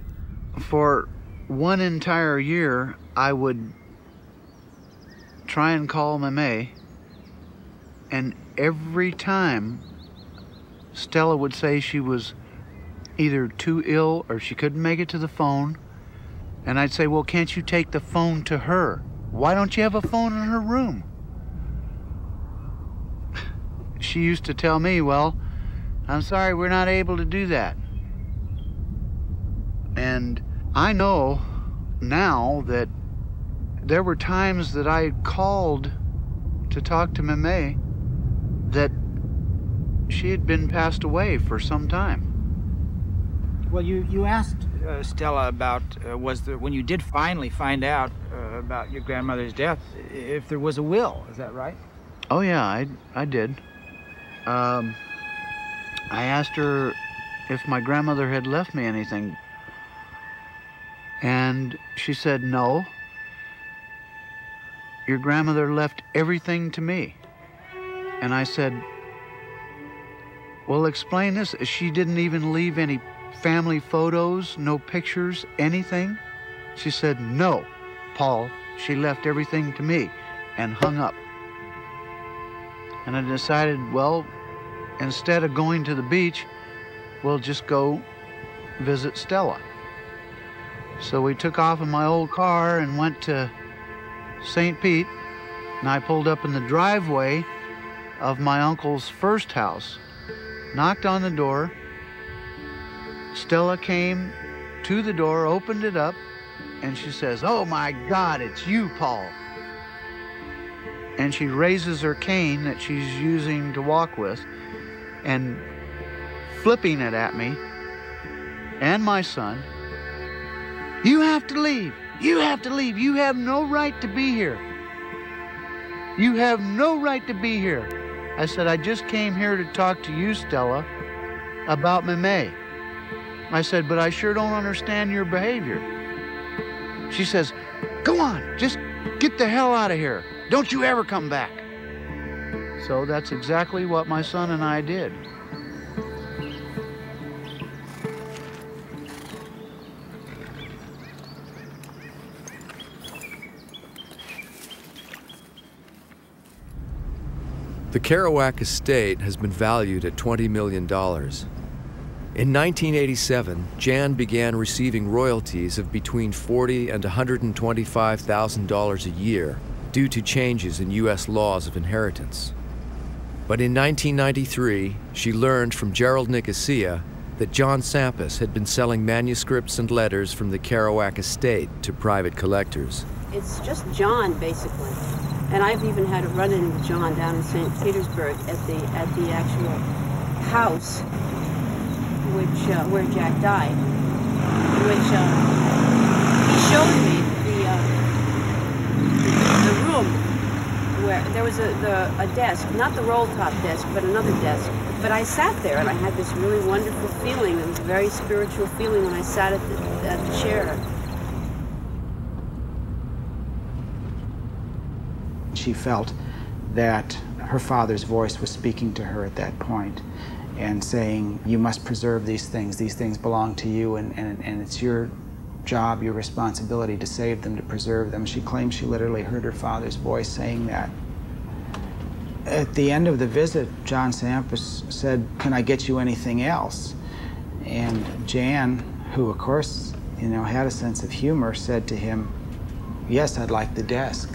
For one entire year, I would try and call Mame, and every time Stella would say she was either too ill or she couldn't make it to the phone. And I'd say, Well, can't you take the phone to her? Why don't you have a phone in her room? She used to tell me, Well, I'm sorry, we're not able to do that. And I know now that there were times that I called to talk to Mame that she had been passed away for some time. Well, you, you asked uh, Stella about uh, was there, when you did finally find out uh, about your grandmother's death, if there was a will. Is that right? Oh, yeah, I, I did. Um, I asked her if my grandmother had left me anything. And she said, No. Your grandmother left everything to me. And I said, Well, explain this. She didn't even leave any family photos, no pictures, anything? She said, No, Paul. She left everything to me and hung up. And I decided, well, instead of going to the beach, we'll just go visit Stella. So we took off in my old car and went to St. Pete, and I pulled up in the driveway of my uncle's first house, knocked on the door. Stella came to the door, opened it up, and she says, Oh my God, it's you, Paul. And she raises her cane that she's using to walk with and flipping it at me and my son. You have to leave. You have to leave. You have no right to be here. You have no right to be here. I said, I just came here to talk to you, Stella, about Meme. I said, but I sure don't understand your behavior. She says, Go on, just get the hell out of here. Don't you ever come back. So that's exactly what my son and I did. The Kerouac estate has been valued at $20 million. In 1987, Jan began receiving royalties of between 40 and $125,000 a year due to changes in U.S. laws of inheritance. But in 1993, she learned from Gerald Nicosia that John Sampas had been selling manuscripts and letters from the Kerouac estate to private collectors. It's just John, basically. And I've even had a run-in with John down in St. Petersburg at the at the actual house, which uh, where Jack died, which uh, he showed me the, uh, the room where there was a the, a desk, not the roll top desk, but another desk. But I sat there and I had this really wonderful feeling. It was a very spiritual feeling when I sat at the, at the chair. She felt that her father's voice was speaking to her at that point and saying, You must preserve these things. These things belong to you, and, and, and it's your job, your responsibility to save them, to preserve them. She claims she literally heard her father's voice saying that. At the end of the visit, John Sampas said, Can I get you anything else? And Jan, who of course, you know, had a sense of humor, said to him, Yes, I'd like the desk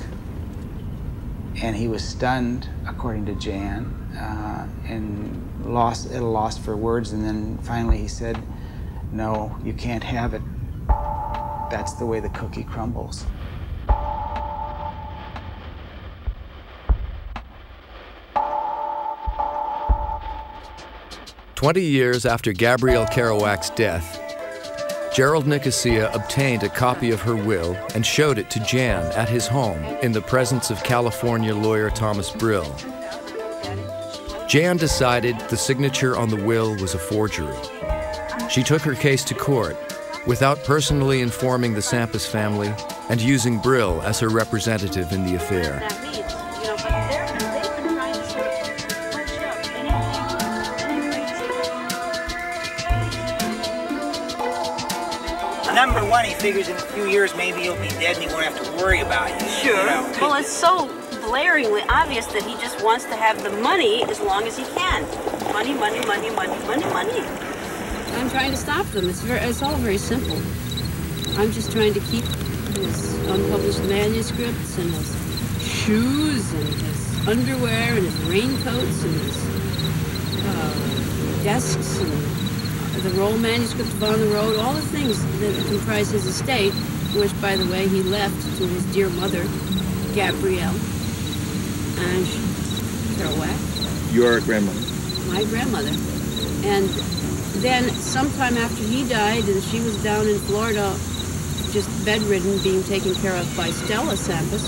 and he was stunned, according to Jan, uh, and lost at a loss for words. And then finally he said, "No, you can't have it. That's the way the cookie crumbles." Twenty years after Gabrielle Kerouac's death, Gerald Nicosia obtained a copy of her will and showed it to Jan at his home in the presence of California lawyer Thomas Brill. Jan decided the signature on the will was a forgery. She took her case to court without personally informing the Sampas family and using Brill as her representative in the affair. Number one, he figures in a few years maybe he'll be dead and he won't have to worry about you. Sure. You know? Well, it's so blaringly obvious that he just wants to have the money as long as he can. Money, money, money, money, money, money. I'm trying to stop them. It's very, it's all very simple. I'm just trying to keep his unpublished manuscripts and his shoes and his underwear and his raincoats and his uh, desks and the roll manuscript of On the Road, all the things that comprise his estate, which, by the way, he left to his dear mother, Gabrielle and Kerouac, Your grandmother. my grandmother. And then, sometime after he died, and she was down in Florida, just bedridden, being taken care of by Stella Sampas,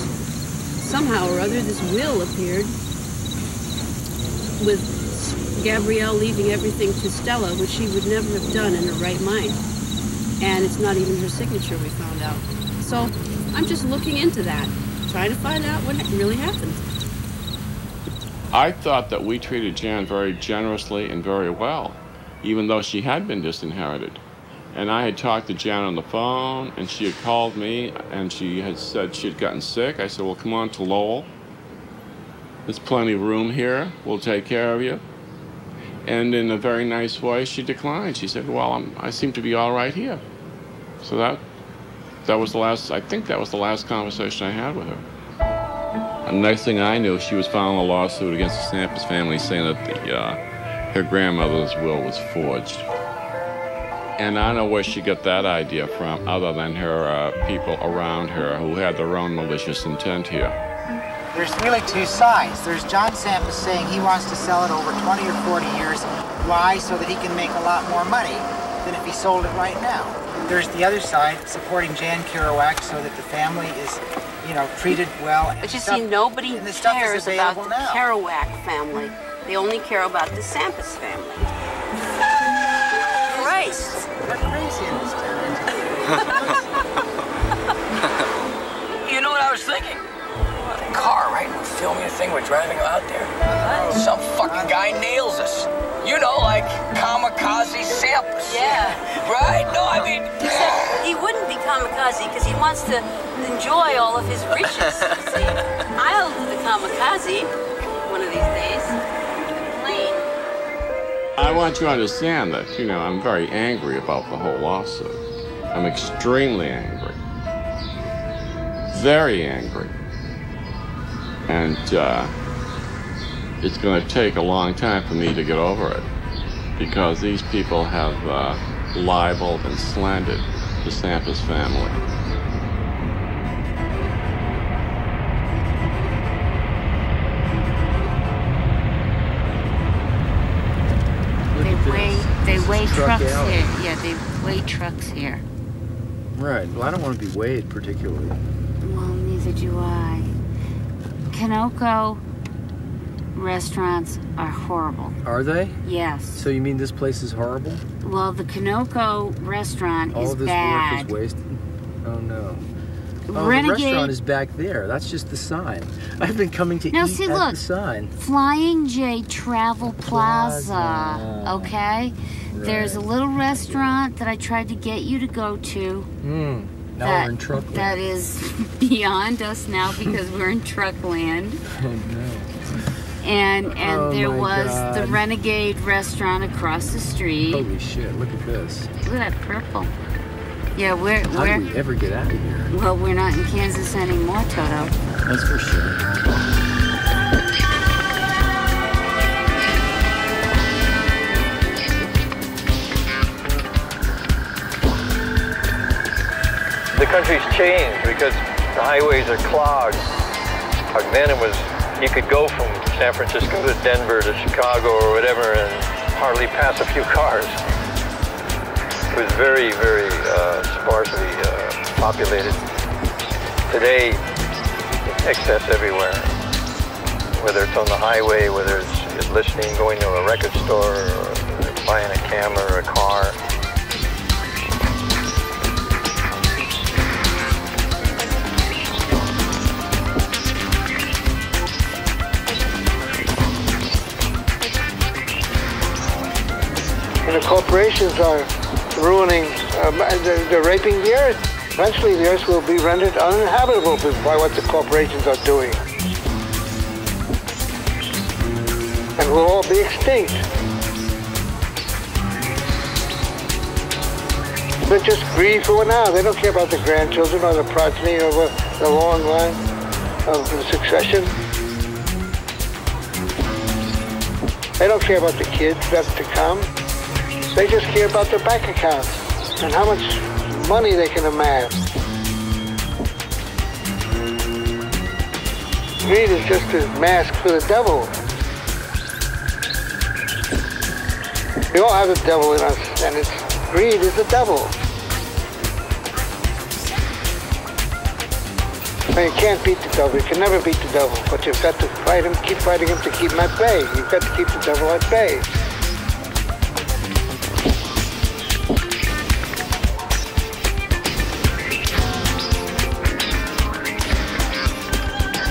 somehow or other, this will appeared with Gabrielle leaving everything to Stella, which she would never have done in her right mind. And it's not even her signature, we found out. So I'm just looking into that, trying to find out what really happened. I thought that we treated Jan very generously and very well, even though she had been disinherited. And I had talked to Jan on the phone, and she had called me, and she had said she had gotten sick. I said, Well, come on to Lowell. There's plenty of room here. We'll take care of you. And in a very nice way, she declined. She said, Well, I'm, I seem to be all right here. So that, that was the last, I think that was the last conversation I had with her. And the next thing I knew, she was filing a lawsuit against the Sampas family saying that the, uh, her grandmother's will was forged. And I don't know where she got that idea from, other than her uh, people around her who had their own malicious intent here. There's really two sides. There's John Sampas saying he wants to sell it over 20 or 40 years. Why? So that he can make a lot more money than if he sold it right now. There's the other side supporting Jan Kerouac so that the family is, you know, treated well. But you see, nobody the stuff is cares about available the now. Kerouac family. They only care about the Sampas family. Christ! We're crazy in this town. You know what I was thinking? The car, right? We're filming a thing, we're driving out there. Some fucking guy nails us. You know, like kamikaze Sampas. Yeah. Right? No, I mean. Except he wouldn't be kamikaze because he wants to enjoy all of his riches. See, I'll do the kamikaze one of these days. Plane. I want you to understand that, you know, I'm very angry about the whole lawsuit. I'm extremely angry. Very angry. And uh, it's going to take a long time for me to get over it because these people have uh, libeled and slandered the Sampas family. They weigh they weigh Truck trucks alley. here. Yeah, they weigh trucks here. Right. Well, I don't want to be weighed particularly. Well, neither do I. Kanoko restaurants are horrible. Are they? Yes. So you mean this place is horrible? Well, the Kanoko restaurant All is this bad. work is wasted. Oh no. Oh, the restaurant is back there. That's just the sign. I've been coming to Now, eat see, at look. the sign. Flying J Travel Plaza. Plaza. Okay? There's a little restaurant that I tried to get you to go to. Hmm. Now that, we're in truck land. That is beyond us now because we're in Truckland. Oh no. And and Oh, there my was the Renegade restaurant across the street. Holy shit! Look at this. Look at that purple. Yeah, we're How we're do we ever get out of here? well, we're not in Kansas anymore, Toto. That's for sure. The country's changed because the highways are clogged. Back then it was, you could go from San Francisco to Denver to Chicago or whatever and hardly pass a few cars. It was very, very uh, sparsely uh, populated. Today, excess everywhere. Whether it's on the highway, whether it's listening, going to a record store, or buying a camera or a car. The corporations are ruining, um, they're, they're raping the earth. Eventually, the earth will be rendered uninhabitable by what the corporations are doing. And we'll all be extinct. But just greed for now. They don't care about the grandchildren or the progeny or the- the long line of the succession. They don't care about the kids that's to come. They just care about their bank accounts and how much money they can amass. Greed is just a mask for the devil. We all have the devil in us, and it's greed is the devil. Now, you can't beat the devil. You can never beat the devil. But you've got to fight him, keep fighting him to keep him at bay. You've got to keep the devil at bay.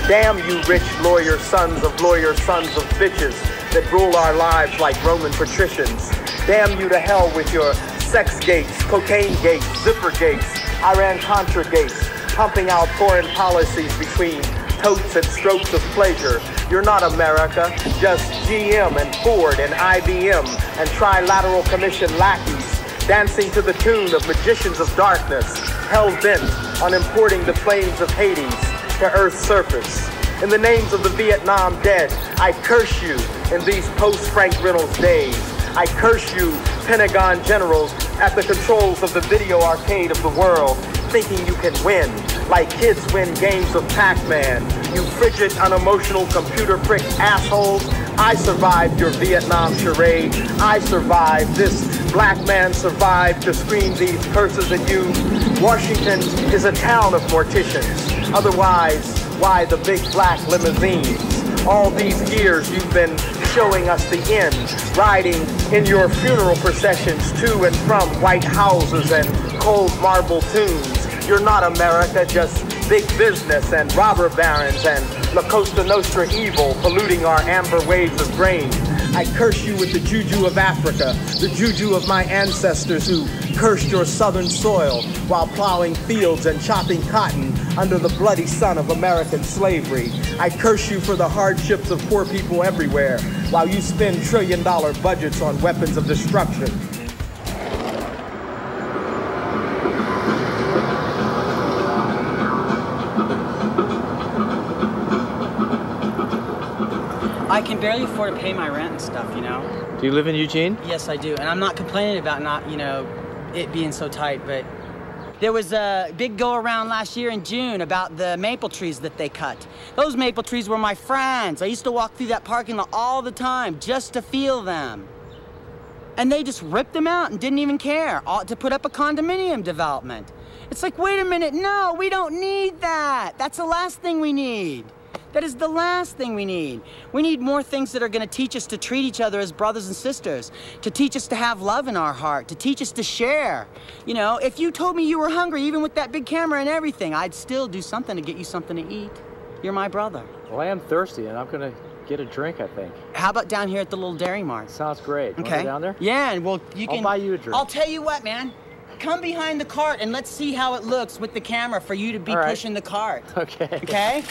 Damn you rich lawyer sons of lawyer sons of bitches that rule our lives like Roman patricians. Damn you to hell with your sex gates, cocaine gates, zipper gates, Iran Contra gates, pumping out foreign policies between totes and strokes of pleasure. You're not America, just GM and Ford and IBM and Trilateral Commission lackeys dancing to the tune of magicians of darkness, hell bent on importing the flames of Hades to Earth's surface. In the names of the Vietnam dead, I curse you in these post-Frank Reynolds days. I curse you, Pentagon generals, at the controls of the video arcade of the world, thinking you can win, like kids win games of Pac-Man. You frigid, unemotional computer prick assholes. I survived your Vietnam charade. I survived. This black man survived to scream these curses at you. Washington is a town of morticians. Otherwise, why the big black limousines? All these years you've been showing us the end, riding in your funeral processions to and from white houses and cold marble tombs. You're not America, just big business and robber barons and La Costa Nostra evil polluting our amber waves of grain. I curse you with the juju of Africa, the juju of my ancestors who cursed your southern soil while plowing fields and chopping cotton under the bloody sun of American slavery. I curse you for the hardships of poor people everywhere while you spend trillion dollar budgets on weapons of destruction. I can barely afford to pay my rent and stuff, you know? Do you live in Eugene? Yes, I do. And I'm not complaining about not, you know, it being so tight, but there was a big go around last year in June about the maple trees that they cut. Those maple trees were my friends. I used to walk through that parking lot all the time just to feel them. And they just ripped them out and didn't even care all, to put up a condominium development. It's like, wait a minute, no, we don't need that. That's the last thing we need. That is the last thing we need. We need more things that are going to teach us to treat each other as brothers and sisters, to teach us to have love in our heart, to teach us to share. You know, if you told me you were hungry, even with that big camera and everything, I'd still do something to get you something to eat. You're my brother. Well, I am thirsty, and I'm gonna get a drink. I think. How about down here at the little Dairy Mart? Sounds great. Okay. go down there? Yeah, and well, you can. I'll buy you a drink. I'll tell you what, man. Come behind the cart and let's see how it looks with the camera for you to be right. pushing the cart. Okay. Okay?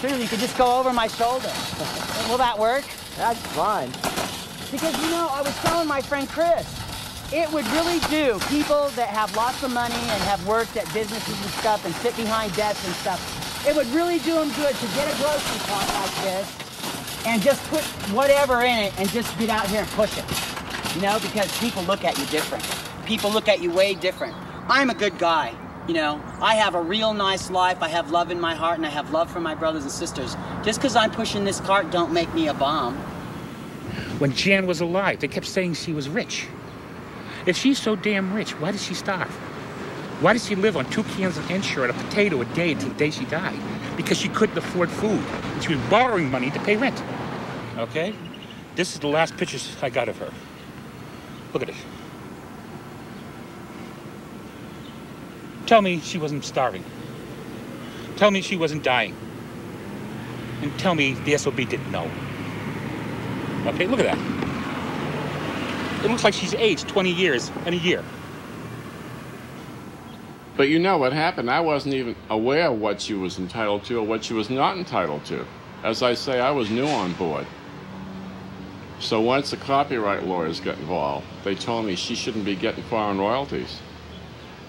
Here, you could just go over my shoulder. Will that work? That's fine. Because you know, I was telling my friend Chris, it would really do people that have lots of money and have worked at businesses and stuff and sit behind desks and stuff. It would really do them good to get a grocery cart like this and just put whatever in it and just get out here and push it. You know, because people look at you different. People look at you way different. I'm a good guy. You know, I have a real nice life. I have love in my heart and I have love for my brothers and sisters. Just because I'm pushing this cart don't make me a bomb. When Jan was alive, they kept saying she was rich. If she's so damn rich, why did she starve? Why did she live on two cans of Ensure and a potato a day until the day she died? Because she couldn't afford food. She was borrowing money to pay rent. Okay? This is the last pictures I got of her. Look at it. Tell me she wasn't starving. Tell me she wasn't dying. And tell me the SOB didn't know. Okay, look at that. It looks like she's aged 20 years and a year. But you know what happened? I wasn't even aware of what she was entitled to or what she was not entitled to. As I say, I was new on board. So once the copyright lawyers got involved, they told me she shouldn't be getting foreign royalties.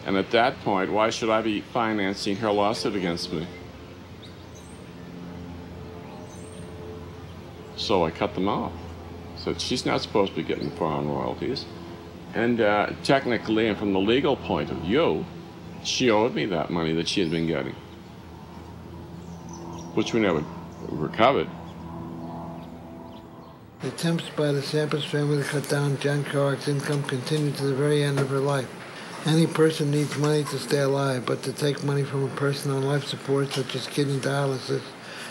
And at that point, why should I be financing her lawsuit against me? So I cut them off. So she's not supposed to be getting foreign royalties. And uh, technically, and from the legal point of view, she owed me that money that she had been getting, which we never recovered. The attempts by the Sampas family to cut down Jan Kerouac's income continued to the very end of her life. Any person needs money to stay alive, but to take money from a person on life support, such as kidney dialysis,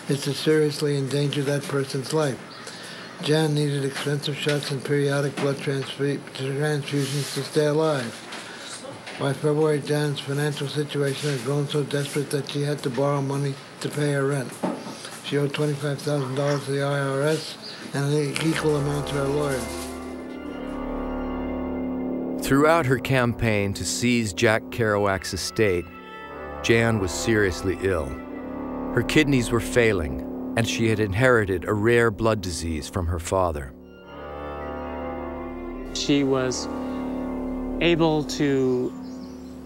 is to seriously endanger that person's life. Jan needed expensive shots and periodic blood transfusions to stay alive. By February, Jan's financial situation had grown so desperate that she had to borrow money to pay her rent. She owed $25,000 to the IRS and an equal amount to her lawyer. Throughout her campaign to seize Jack Kerouac's estate, Jan was seriously ill. Her kidneys were failing, and she had inherited a rare blood disease from her father. She was able to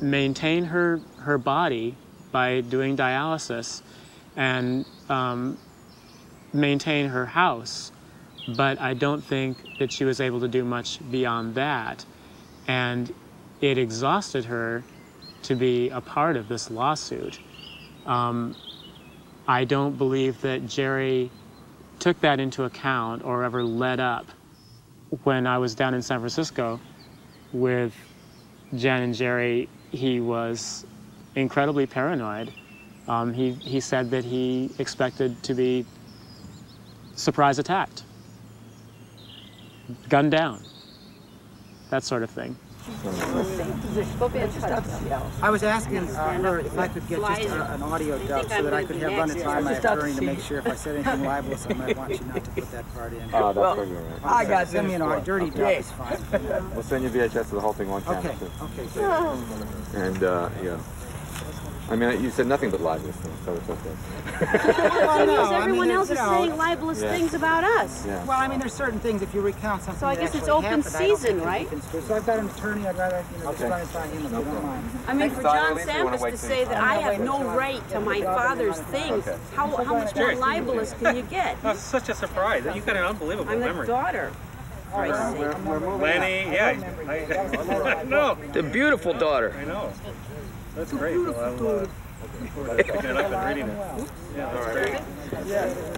maintain her, her body by doing dialysis and um, maintain her house, but I don't think that she was able to do much beyond that. And it exhausted her to be a part of this lawsuit. Um, I don't believe that Jerry took that into account or ever led up. When I was down in San Francisco with Jan and Jerry, he was incredibly paranoid. Um, he, he said that he expected to be surprise attacked, gunned down, that sort of thing. I was asking uh, her if I could get just a, an audio dub so that I could have run it by my attorney to make sure if I said anything libelous, I might want you not to put that part in. Oh, that's well, right. I got Send me an audio, dirty dub is fine. We'll send you VHS of the whole thing one time. Okay, okay. And, uh, yeah. I mean, you said nothing but libelous things, so it's okay. well, because everyone I mean, else is know, saying libelous yeah. things about us. Yeah. Well, I mean, there's certain things if you recount something. So I guess it's open happened, season, right? So I've got an attorney. I'd rather you know okay. just run it by him if you don't mind. I mean, for John Sampas to say that I have no right to my father's things, how, how much more libelous can you get? That's such a surprise. You've got an unbelievable I'm memory. I'm the daughter. Lenny, yeah. I, no. The beautiful daughter. I know. That's great. Well,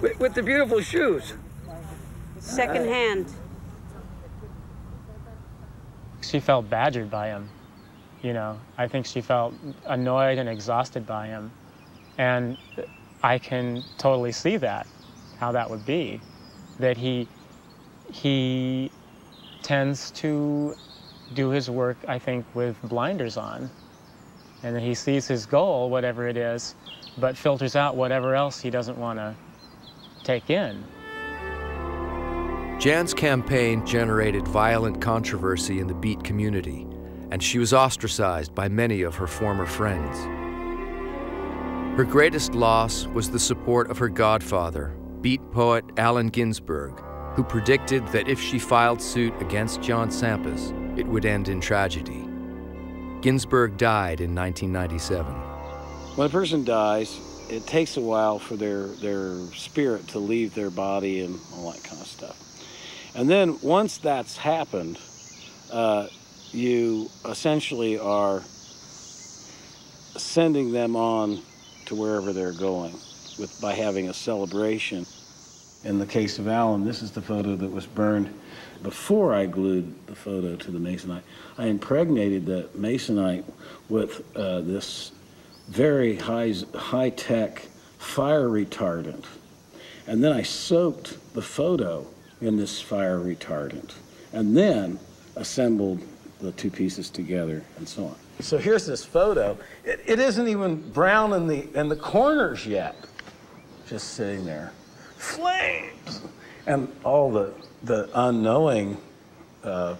with, with the beautiful shoes. Second hand. She felt badgered by him. You know, I think she felt annoyed and exhausted by him. And I can totally see that, how that would be. That he, he tends to do his work, I think, with blinders on and then he sees his goal, whatever it is, but filters out whatever else he doesn't want to take in. Jan's campaign generated violent controversy in the Beat community, and she was ostracized by many of her former friends. Her greatest loss was the support of her godfather, Beat poet Allen Ginsberg, who predicted that if she filed suit against John Sampas, it would end in tragedy. Ginsberg died in 1997. When a person dies, it takes a while for their, their spirit to leave their body and all that kind of stuff. And then once that's happened, uh, you essentially are sending them on to wherever they're going with, by having a celebration. In the case of Allen, this is the photo that was burned before I glued the photo to the masonite, I impregnated the masonite with uh, this very high, high tech fire retardant. And then I soaked the photo in this fire retardant and then assembled the two pieces together and so on. So here's this photo. It, it isn't even brown in the, in the corners yet, just sitting there. Flames! And all the the unknowing uh,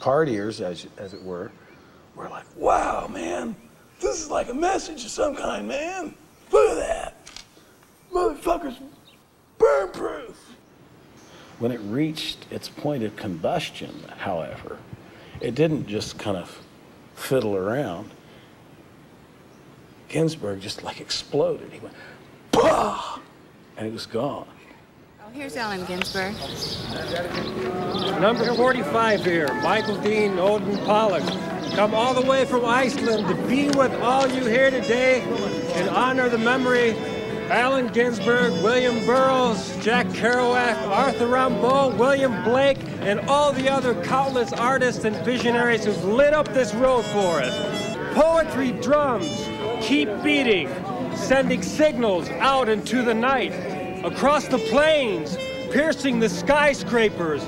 partiers, as, as it were, were like, wow, man, this is like a message of some kind, man. Look at that. Motherfucker's burn proof. When it reached its point of combustion, however, it didn't just kind of fiddle around. Ginsberg just like exploded. He went, bah! And it was gone. Here's Allen Ginsberg. Number 45 here, Michael Dean Odin Pollock. Come all the way from Iceland to be with all you here today in honor the memory Allen Ginsberg, William Burroughs, Jack Kerouac, Arthur Rimbaud, William Blake, and all the other countless artists and visionaries who've lit up this road for us. Poetry drums keep beating, sending signals out into the night, across the plains, piercing the skyscrapers,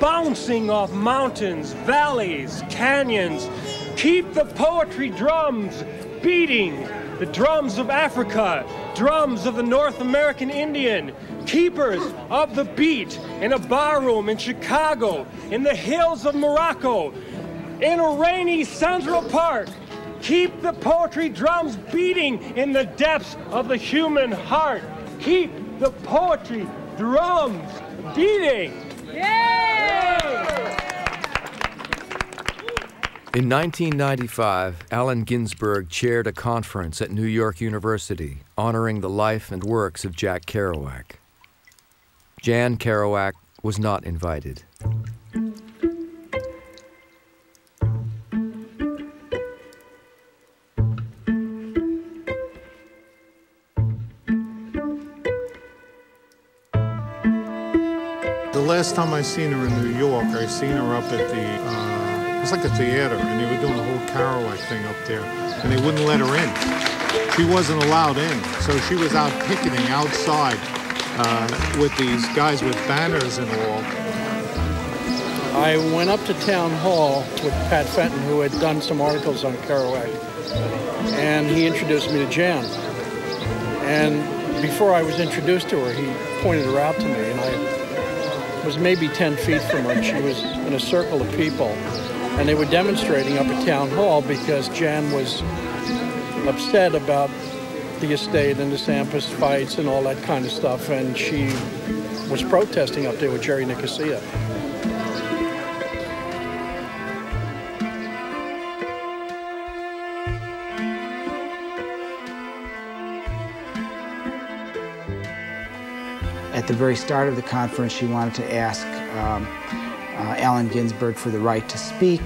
bouncing off mountains, valleys, canyons. Keep the poetry drums beating, the drums of Africa, drums of the North American Indian, keepers of the beat in a barroom in Chicago, in the hills of Morocco, in a rainy Central Park. Keep the poetry drums beating in the depths of the human heart. Keep the poetry drums beating. Yay! In 1995, Allen Ginsberg chaired a conference at New York University honoring the life and works of Jack Kerouac. Jan Kerouac was not invited. Last time I seen her in New York, I seen her up at the, uh, it was like a theater, and they were doing a whole Kerouac thing up there, and they wouldn't let her in. She wasn't allowed in, so she was out picketing outside uh, with these guys with banners and all. I went up to town hall with Pat Fenton, who had done some articles on Kerouac, and he introduced me to Jan. And before I was introduced to her, he pointed her out to me, and I was maybe 10 feet from her, she was in a circle of people. And they were demonstrating up at town hall because Jan was upset about the estate and the Sampas fights and all that kind of stuff, and she was protesting up there with Jerry Nicosia. Very start of the conference, she wanted to ask um, uh, Allen Ginsberg for the right to speak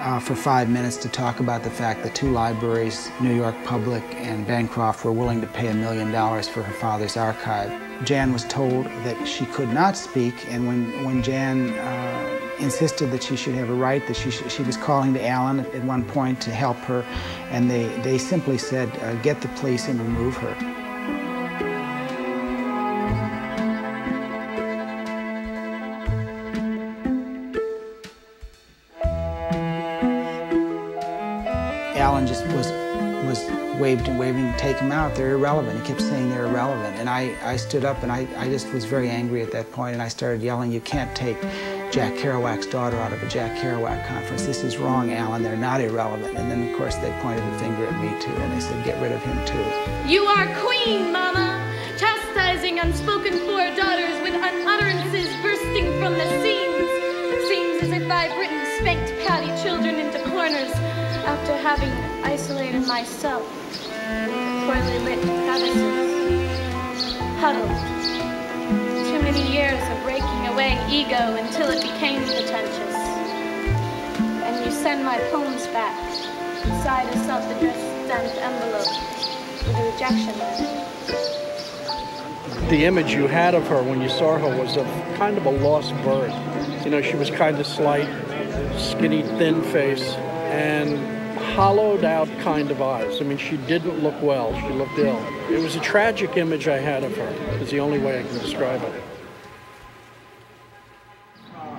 uh, for five minutes to talk about the fact that two libraries, New York Public and Bancroft, were willing to pay a million dollars for her father's archive. Jan was told that she could not speak, and when, when Jan uh, insisted that she should have a right, that she, she was calling to Allen at, one point to help her, and they, they simply said, uh, get the police and remove her. Take them out. They're irrelevant. He kept saying they're irrelevant. And I, I stood up and I, I just was very angry at that point and I started yelling, you can't take Jack Kerouac's daughter out of a Jack Kerouac conference. This is wrong, Allen. They're not irrelevant. And then, of course, they pointed the finger at me, too, and they said, get rid of him, too. You are queen, Mama, chastising unspoken poor daughters with unutterances bursting from the seams. Seems as if I've written spanked patty children into corners after having isolated myself lit crevices. Huddled. Too many years of raking away ego until it became pretentious. And you send my poems back inside a self-addressed stamped envelope with a rejection. The image you had of her when you saw her was of kind of a lost bird. You know, she was kind of slight, skinny, thin face, and hollowed out kind of eyes. I mean, she didn't look well. She looked ill. It was a tragic image I had of her. It's the only way I can describe it.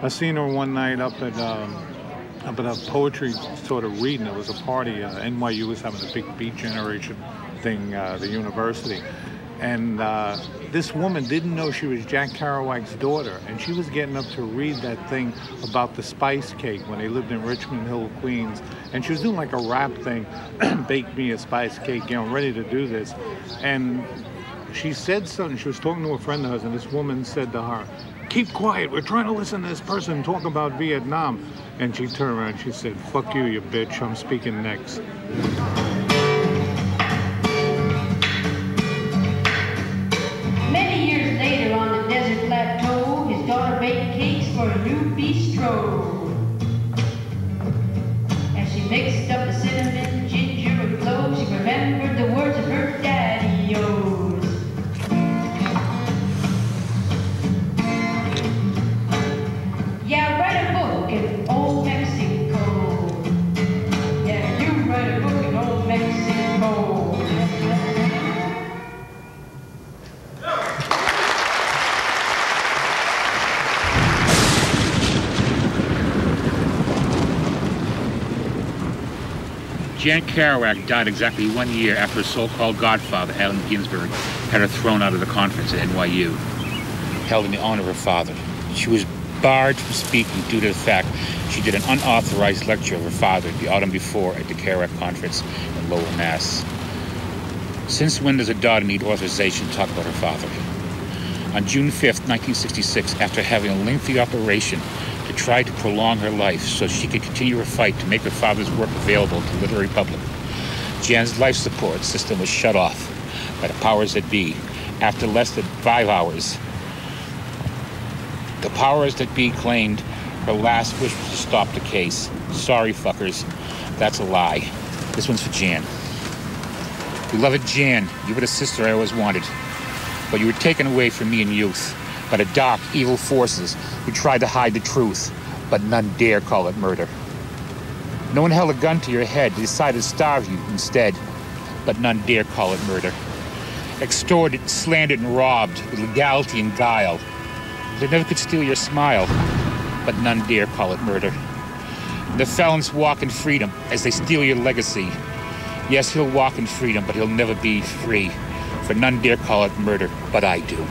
I seen her one night up at um, up at a poetry sort of reading. It was a party. Uh, NYU was having a big Beat Generation thing, uh, the university. And uh, this woman didn't know she was Jack Kerouac's daughter, and she was getting up to read that thing about the spice cake when they lived in Richmond Hill, Queens. And she was doing like a rap thing, bake me a spice cake, you know, ready to do this. And she said something, she was talking to a friend of hers, and this woman said to her, keep quiet, we're trying to listen to this person talk about Vietnam. And she turned around and she said, fuck you, you bitch, I'm speaking next. Jan Kerouac died exactly one year after her so-called godfather, Allen Ginsberg, had her thrown out of the conference at NYU, held in the honor of her father. She was barred from speaking due to the fact she did an unauthorized lecture of her father the autumn before at the Kerouac conference in Lowell, Mass. Since when does a daughter need authorization to talk about her father? On June 5th, 1966, after having a lengthy operation to try to prolong her life so she could continue her fight to make her father's work available to the literary public, Jan's life support system was shut off by the powers that be after less than five hours. The powers that be claimed her last wish was to stop the case. Sorry, fuckers. That's a lie. This one's for Jan. Beloved Jan, you were the sister I always wanted. But you were taken away from me in youth by the dark, evil forces who tried to hide the truth, but none dare call it murder. No one held a gun to your head to decide to starve you instead, but none dare call it murder. Extorted, slandered, and robbed with legality and guile. They never could steal your smile, but none dare call it murder. The felons walk in freedom as they steal your legacy. Yes, he'll walk in freedom, but he'll never be free. For none dare call it murder, but I do.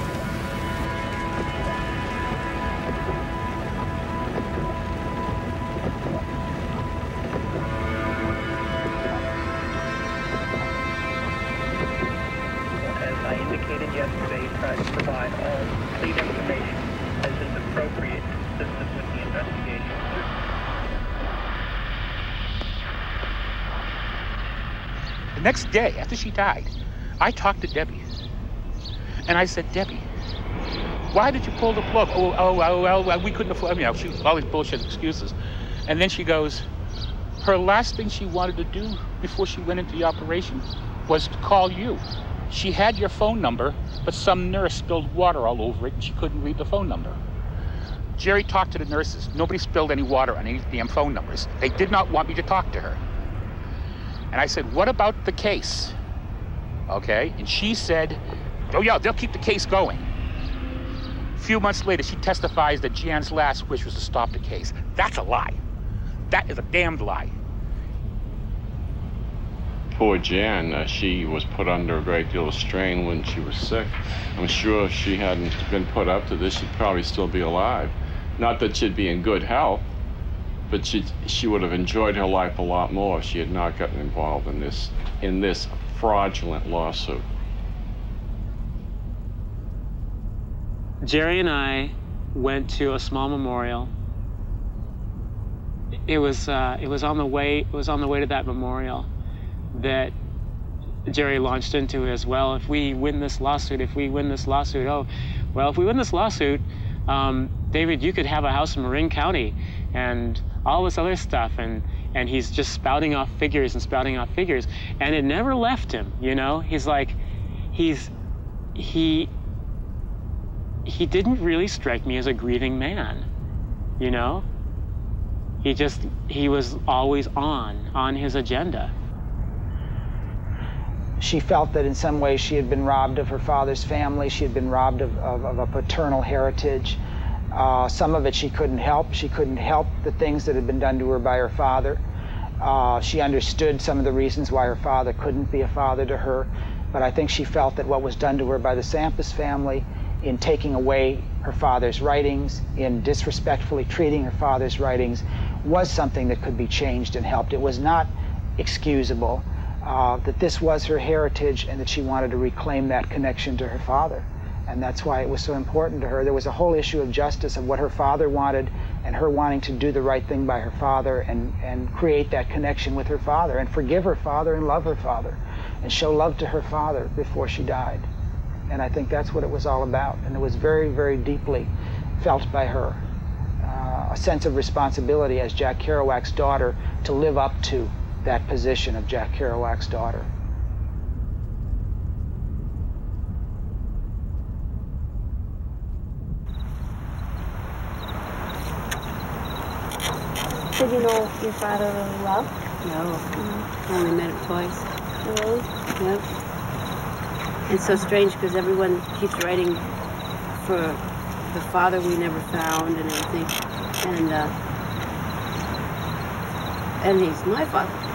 Next day, after she died, I talked to Debbie. And I said, Debbie, why did you pull the plug? Oh, oh, oh, well, well, we couldn't afford, you know, she, all these bullshit excuses. And then she goes, her last thing she wanted to do before she went into the operation was to call you. She had your phone number, but some nurse spilled water all over it and she couldn't read the phone number. Jerry talked to the nurses. Nobody spilled any water on any damn phone numbers. They did not want me to talk to her. And I said, What about the case? Okay. And she said, Oh, yeah, they'll keep the case going. A few months later, she testifies that Jan's last wish was to stop the case. That's a lie. That is a damned lie. Poor Jan, uh, she was put under a great deal of strain when she was sick. I'm sure if she hadn't been put up to this, she'd probably still be alive. Not that she'd be in good health, but she she would have enjoyed her life a lot more if she had not gotten involved in this in this fraudulent lawsuit. Jerry and I went to a small memorial. It was uh, it was on the way it was on the way to that memorial that Jerry launched into as well. If we win this lawsuit, if we win this lawsuit, oh, well, if we win this lawsuit, um, David, you could have a house in Marin County, and all this other stuff, and and he's just spouting off figures and spouting off figures, and it never left him. You know, he's like, he's he he didn't really strike me as a grieving man, you know? He just, he was always on, on his agenda. She felt that in some ways she had been robbed of her father's family, she had been robbed of, of, of a paternal heritage. Uh, some of it she couldn't help. She couldn't help the things that had been done to her by her father. Uh, she understood some of the reasons why her father couldn't be a father to her, but I think she felt that what was done to her by the Sampas family in taking away her father's writings, in disrespectfully treating her father's writings, was something that could be changed and helped. It was not excusable, uh, that this was her heritage and that she wanted to reclaim that connection to her father. And that's why it was so important to her. There was a whole issue of justice of what her father wanted and her wanting to do the right thing by her father and, and create that connection with her father and forgive her father and love her father and show love to her father before she died. And I think that's what it was all about. And it was very, very deeply felt by her. Uh, a sense of responsibility as Jack Kerouac's daughter to live up to that position of Jack Kerouac's daughter. Did you know your father really well? No. I only met him twice. Really? Yep. It's so strange because everyone keeps writing for the father we never found and everything. And, uh, and he's my father.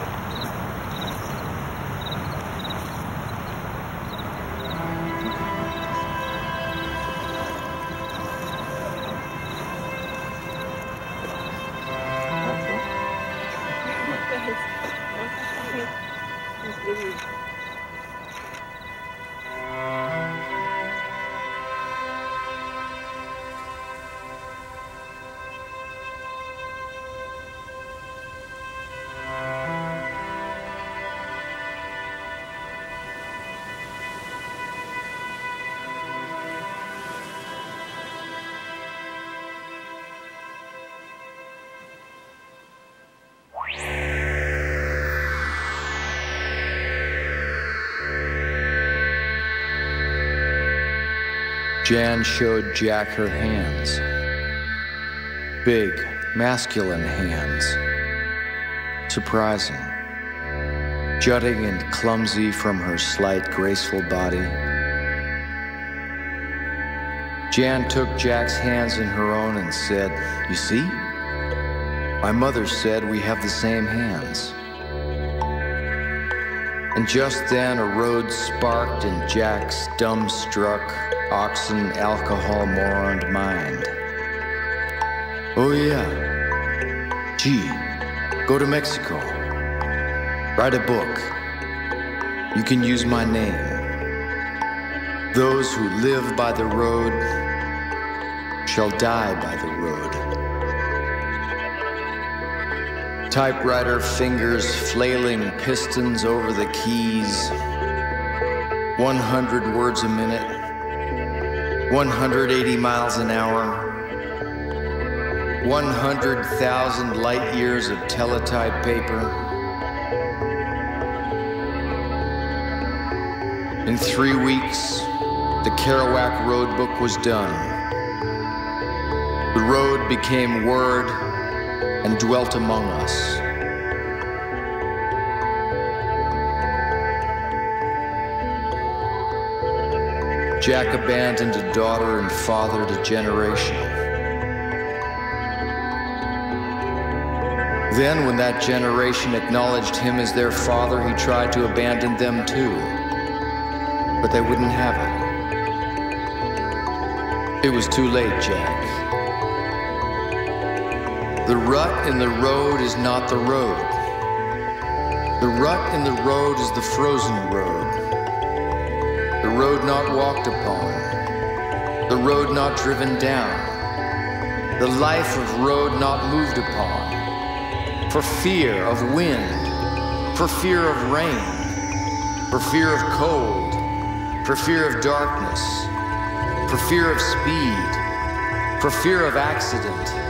Jan showed Jack her hands. Big, masculine hands. Surprising. Jutting and clumsy from her slight, graceful body. Jan took Jack's hands in her own and said, You see? My mother said we have the same hands. And just then a road sparked in Jack's dumbstruck, oxen alcohol moroned mind. Oh, yeah. Gee, go to Mexico. Write a book. You can use my name. Those who live by the road shall die by the road. Typewriter fingers flailing pistons over the keys. 100 words a minute. 180 miles an hour. 100,000 light years of teletype paper. In three weeks, the Kerouac Road book was done. The road became word and dwelt among us. Jack abandoned a daughter and fathered a generation. Then, when that generation acknowledged him as their father, he tried to abandon them too. But they wouldn't have it. It was too late, Jack. The rut in the road is not the road. The rut in the road is the frozen road. Road not walked upon. The road not driven down. The life of road not moved upon. For fear of wind. For fear of rain. For fear of cold. For fear of darkness. For fear of speed. For fear of accident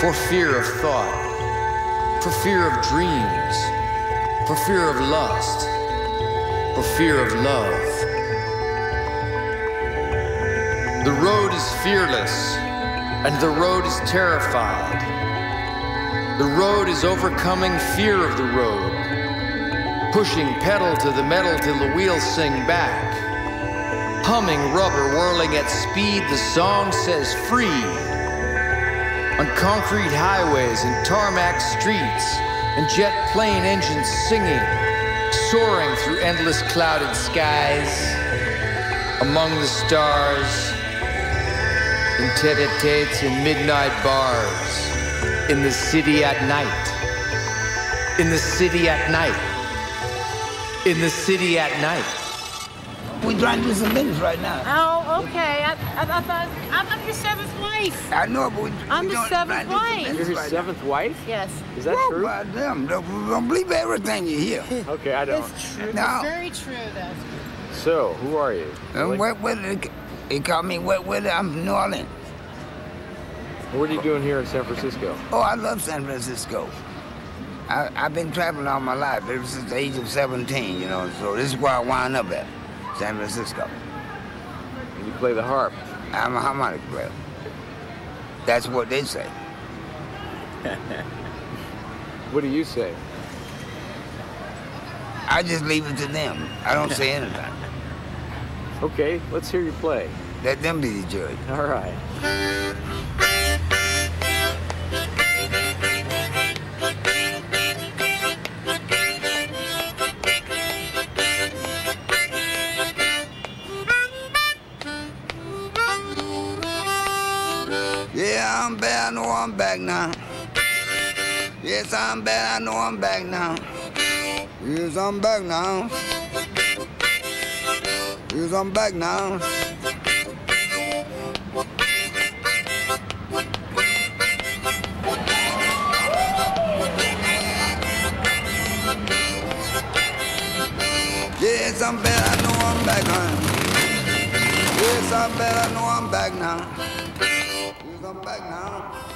for fear of thought, for fear of dreams, for fear of lust, for fear of love. Fearless, and the road is terrified. The road is overcoming fear of the road, pushing pedal to the metal till the wheels sing back. Humming rubber whirling at speed, the song says free on concrete highways and tarmac streets, and jet plane engines singing, soaring through endless clouded skies, among the stars, tete-a-tetes in midnight bars, in the city at night, in the city at night, in the city at night. We're trying to do some business right now. Oh, okay. I, I, I thought I'm, I'm your seventh wife. I know, but we, I'm we the don't- seventh trying to do some wife. You're his right seventh wife? Yes. Is that Whoa, true? goddamn, don't, don't believe everything you hear. Okay, I don't. It's true. No. It's very true, though. So, who are you? And wet weather, they, they call me wet weather. I'm from New Orleans. What are you doing here in San Francisco? Oh, I love San Francisco. I, I've been traveling all my life, ever since the age of 17, you know, so this is where I wound up at, San Francisco. And you play the harp. I'm a harmonic player. That's what they say. What do you say? I just leave it to them. I don't say anything. Okay, let's hear you play. Let them be the judge. All right. Yes, I'm bad. I know I'm back now. Yes, I'm back now. Yes, I'm back now. Yes, I'm bad. I know I'm back now. Yes, I'm bad. I know I'm back now. Yes, I'm back now.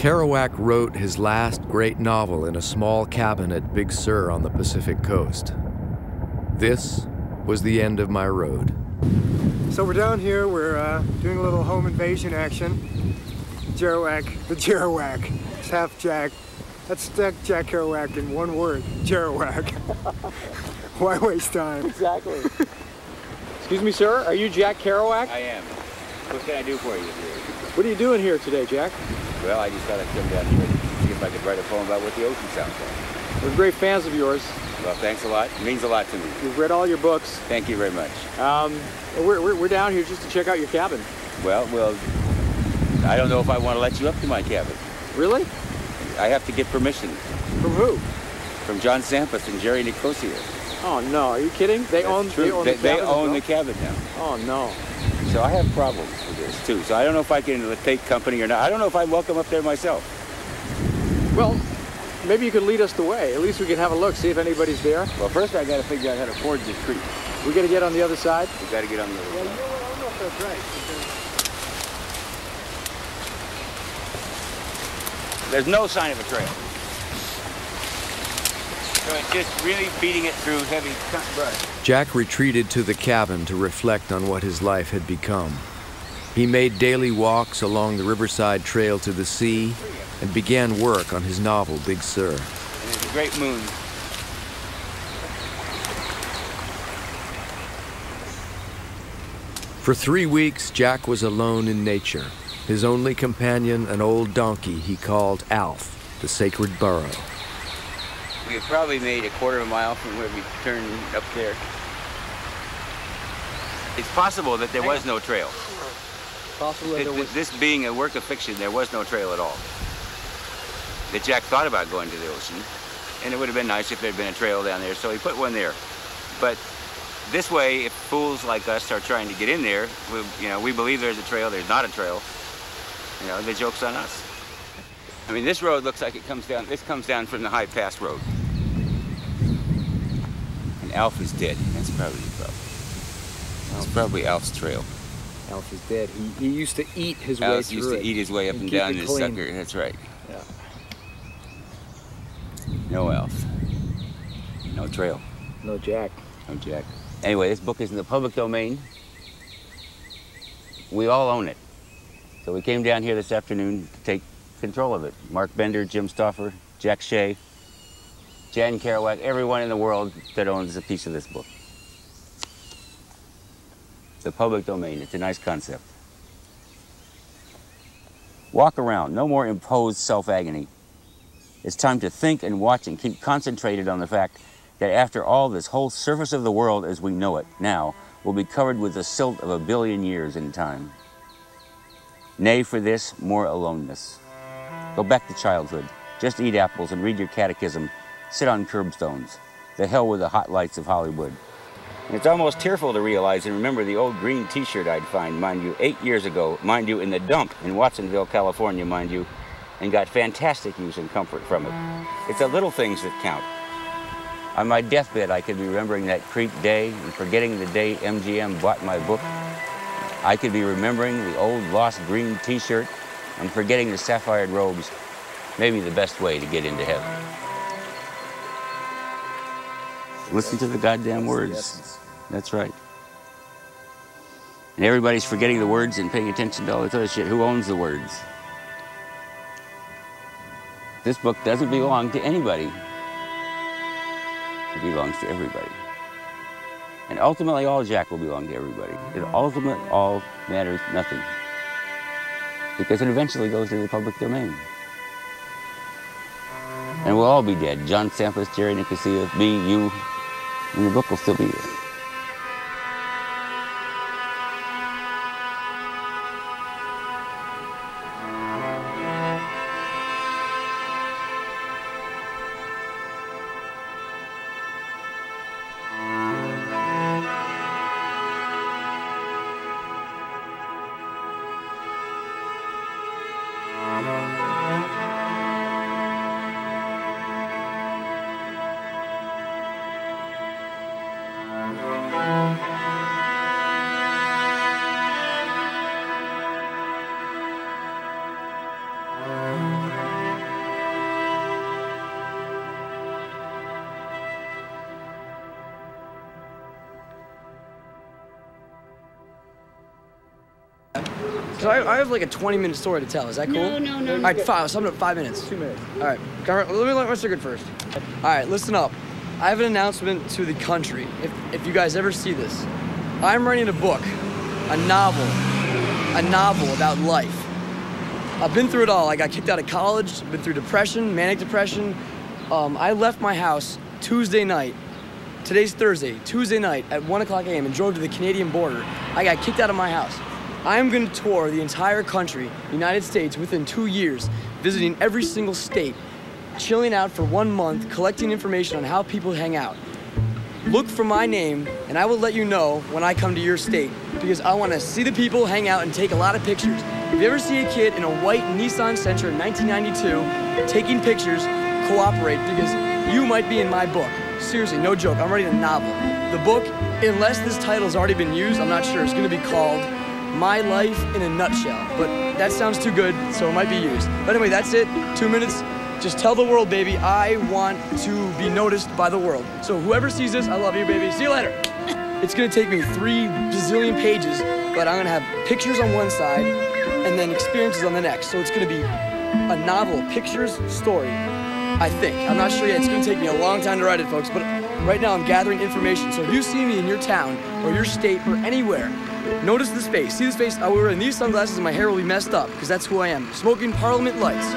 Kerouac wrote his last great novel in a small cabin at Big Sur on the Pacific coast. This was the end of my road. So we're down here, we're uh, doing a little home invasion action. Jerouac, the Jerouac. It's half Jack. That's Jack, Jack Kerouac in one word, Jerouac. Why waste time? Exactly. Excuse me, sir. Are you Jack Kerouac? I am. What can I do for you? What are you doing here today, Jack? Well, I just thought I'd come down here and see if I could write a poem about what the ocean sounds like. We're great fans of yours. Well, thanks a lot. It means a lot to me. We've read all your books. Thank you very much. Um, we're, we're, we're down here just to check out your cabin. Well, well, I don't know if I want to let you up to my cabin. Really? I have to get permission. From who? From John Sampas and Jerry Nicosia. Oh no, are you kidding? They That's own true. they own they, the they cabin. own the cabin now. Oh no. So I have problems with this too. So I don't know if I can take company or not. I don't know if I'm welcome up there myself. Well, maybe you could lead us the way. At least we can have a look, see if anybody's there. Well, first I got to figure out how to ford this creek. We got to get on the other side. We got to get on the other side. I don't know if that's right. There's no sign of a trail. So it's just really beating it through heavy cut brush. Jack retreated to the cabin to reflect on what his life had become. He made daily walks along the Riverside Trail to the sea and began work on his novel, Big Sur. And there's a great moon. For three weeks, Jack was alone in nature. His only companion, an old donkey he called Alf, the sacred burro. We probably made a quarter of a mile from where we turned up there. It's possible that there was no trail. Possible that there was. This being a work of fiction, there was no trail at all. That Jack thought about going to the ocean, and it would have been nice if there had been a trail down there, so he put one there. But this way, if fools like us are trying to get in there, we, you know, we believe there's a trail, there's not a trail. You know, the joke's on us. I mean, this road looks like it comes down. This comes down from the High Pass Road. And Alf is dead. That's probably the problem. It's probably Alf's trail. Alf is dead. He, he used to eat his way Alf through used to it eat his way up and, keep down this clean. sucker. That's right. Yeah. No Alf. No trail. No Jack. No Jack. Anyway, this book is in the public domain. We all own it. So we came down here this afternoon to take control of it. Mark Bender, Jim Stoffer, Jack Shea, Jan Kerouac, everyone in the world that owns a piece of this book. The public domain, it's a nice concept. Walk around, no more imposed self-agony. It's time to think and watch and keep concentrated on the fact that after all, this whole surface of the world as we know it now will be covered with the silt of a billion years in time. Nay, for this, more aloneness. Go back to childhood. Just eat apples and read your catechism. Sit on curbstones. The hell with the hot lights of Hollywood. It's almost tearful to realize and remember the old green t-shirt I'd find, mind you, eight years ago, mind you, in the dump in Watsonville, California, mind you, and got fantastic use and comfort from it. It's the little things that count. On my deathbed, I could be remembering that creep day and forgetting the day MGM bought my book. I could be remembering the old lost green t-shirt and forgetting the sapphire robes. Maybe the best way to get into heaven. Listen to the goddamn words. That's right. And everybody's forgetting the words and paying attention to all this other shit. Who owns the words? This book doesn't belong to anybody. It belongs to everybody. And ultimately, all Jack will belong to everybody. It ultimately all matters nothing. Because it eventually goes to the public domain. And we'll all be dead. John Sampas, Jerry Nicosia, me, you, and the book Cause I, I have like a 20 minute story to tell. Is that cool? No, no, no. All right, five. So I'm at five minutes. Two minutes. All right. Let me let my cigarette first. All right, listen up. I have an announcement to the country. If, if you guys ever see this, I'm writing a book, a novel, a novel about life. I've been through it all. I got kicked out of college, been through depression, manic depression. Um, I left my house Tuesday night. Today's Thursday, Tuesday night at 1 o'clock a.m. and drove to the Canadian border. I got kicked out of my house. I am going to tour the entire country, United States, within two years, visiting every single state, chilling out for one month, collecting information on how people hang out. Look for my name, and I will let you know when I come to your state because I want to see the people hang out and take a lot of pictures. If you ever see a kid in a white Nissan Sentra in 1992 taking pictures, cooperate because you might be in my book. Seriously, no joke. I'm writing a novel. The book, unless this title has already been used, I'm not sure. It's going to be called My Life in a Nutshell. But that sounds too good, so it might be used. But anyway, that's it. Two minutes. Just tell the world, baby, I want to be noticed by the world. So whoever sees this, I love you, baby. See you later. It's gonna take me three bazillion pages, but I'm gonna have pictures on one side and then experiences on the next. So it's gonna be a novel, pictures, story. I think. I'm not sure yet. It's gonna take me a long time to write it, folks, but right now I'm gathering information. So if you see me in your town or your state or anywhere, notice this face. See this face? I will wear these sunglasses and my hair will be messed up because that's who I am. Smoking Parliament lights.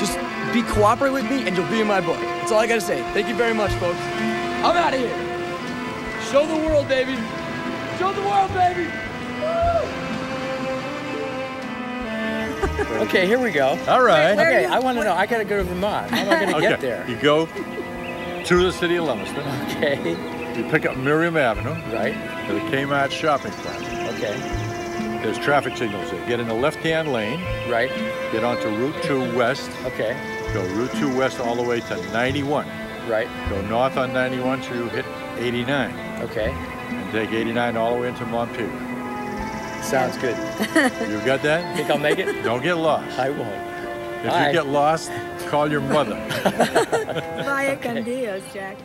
Just be cooperative with me and you'll be in my book. That's all I gotta say. Thank you very much, folks. I'm out of here. Show the world, baby. Show the world, baby. okay, here we go. All right. Okay, I want to know. I gotta go to Vermont. How am I gonna okay. get there? You go to the city of Leominster. Okay. You pick up Merriam Avenue. Right. To the Kmart shopping plaza. Okay. There's traffic signals there. Get in the left-hand lane. Right. Get onto Route 2 West. Okay. Go Route 2 West all the way to 91. Right. Go north on 91 till you hit 89. Okay. And take 89 all the way into Montpelier. Sounds good. You got that? Think I'll make it? Don't get lost. I won't. If Bye. you get lost, call your mother. Vaya con Dios, Jack.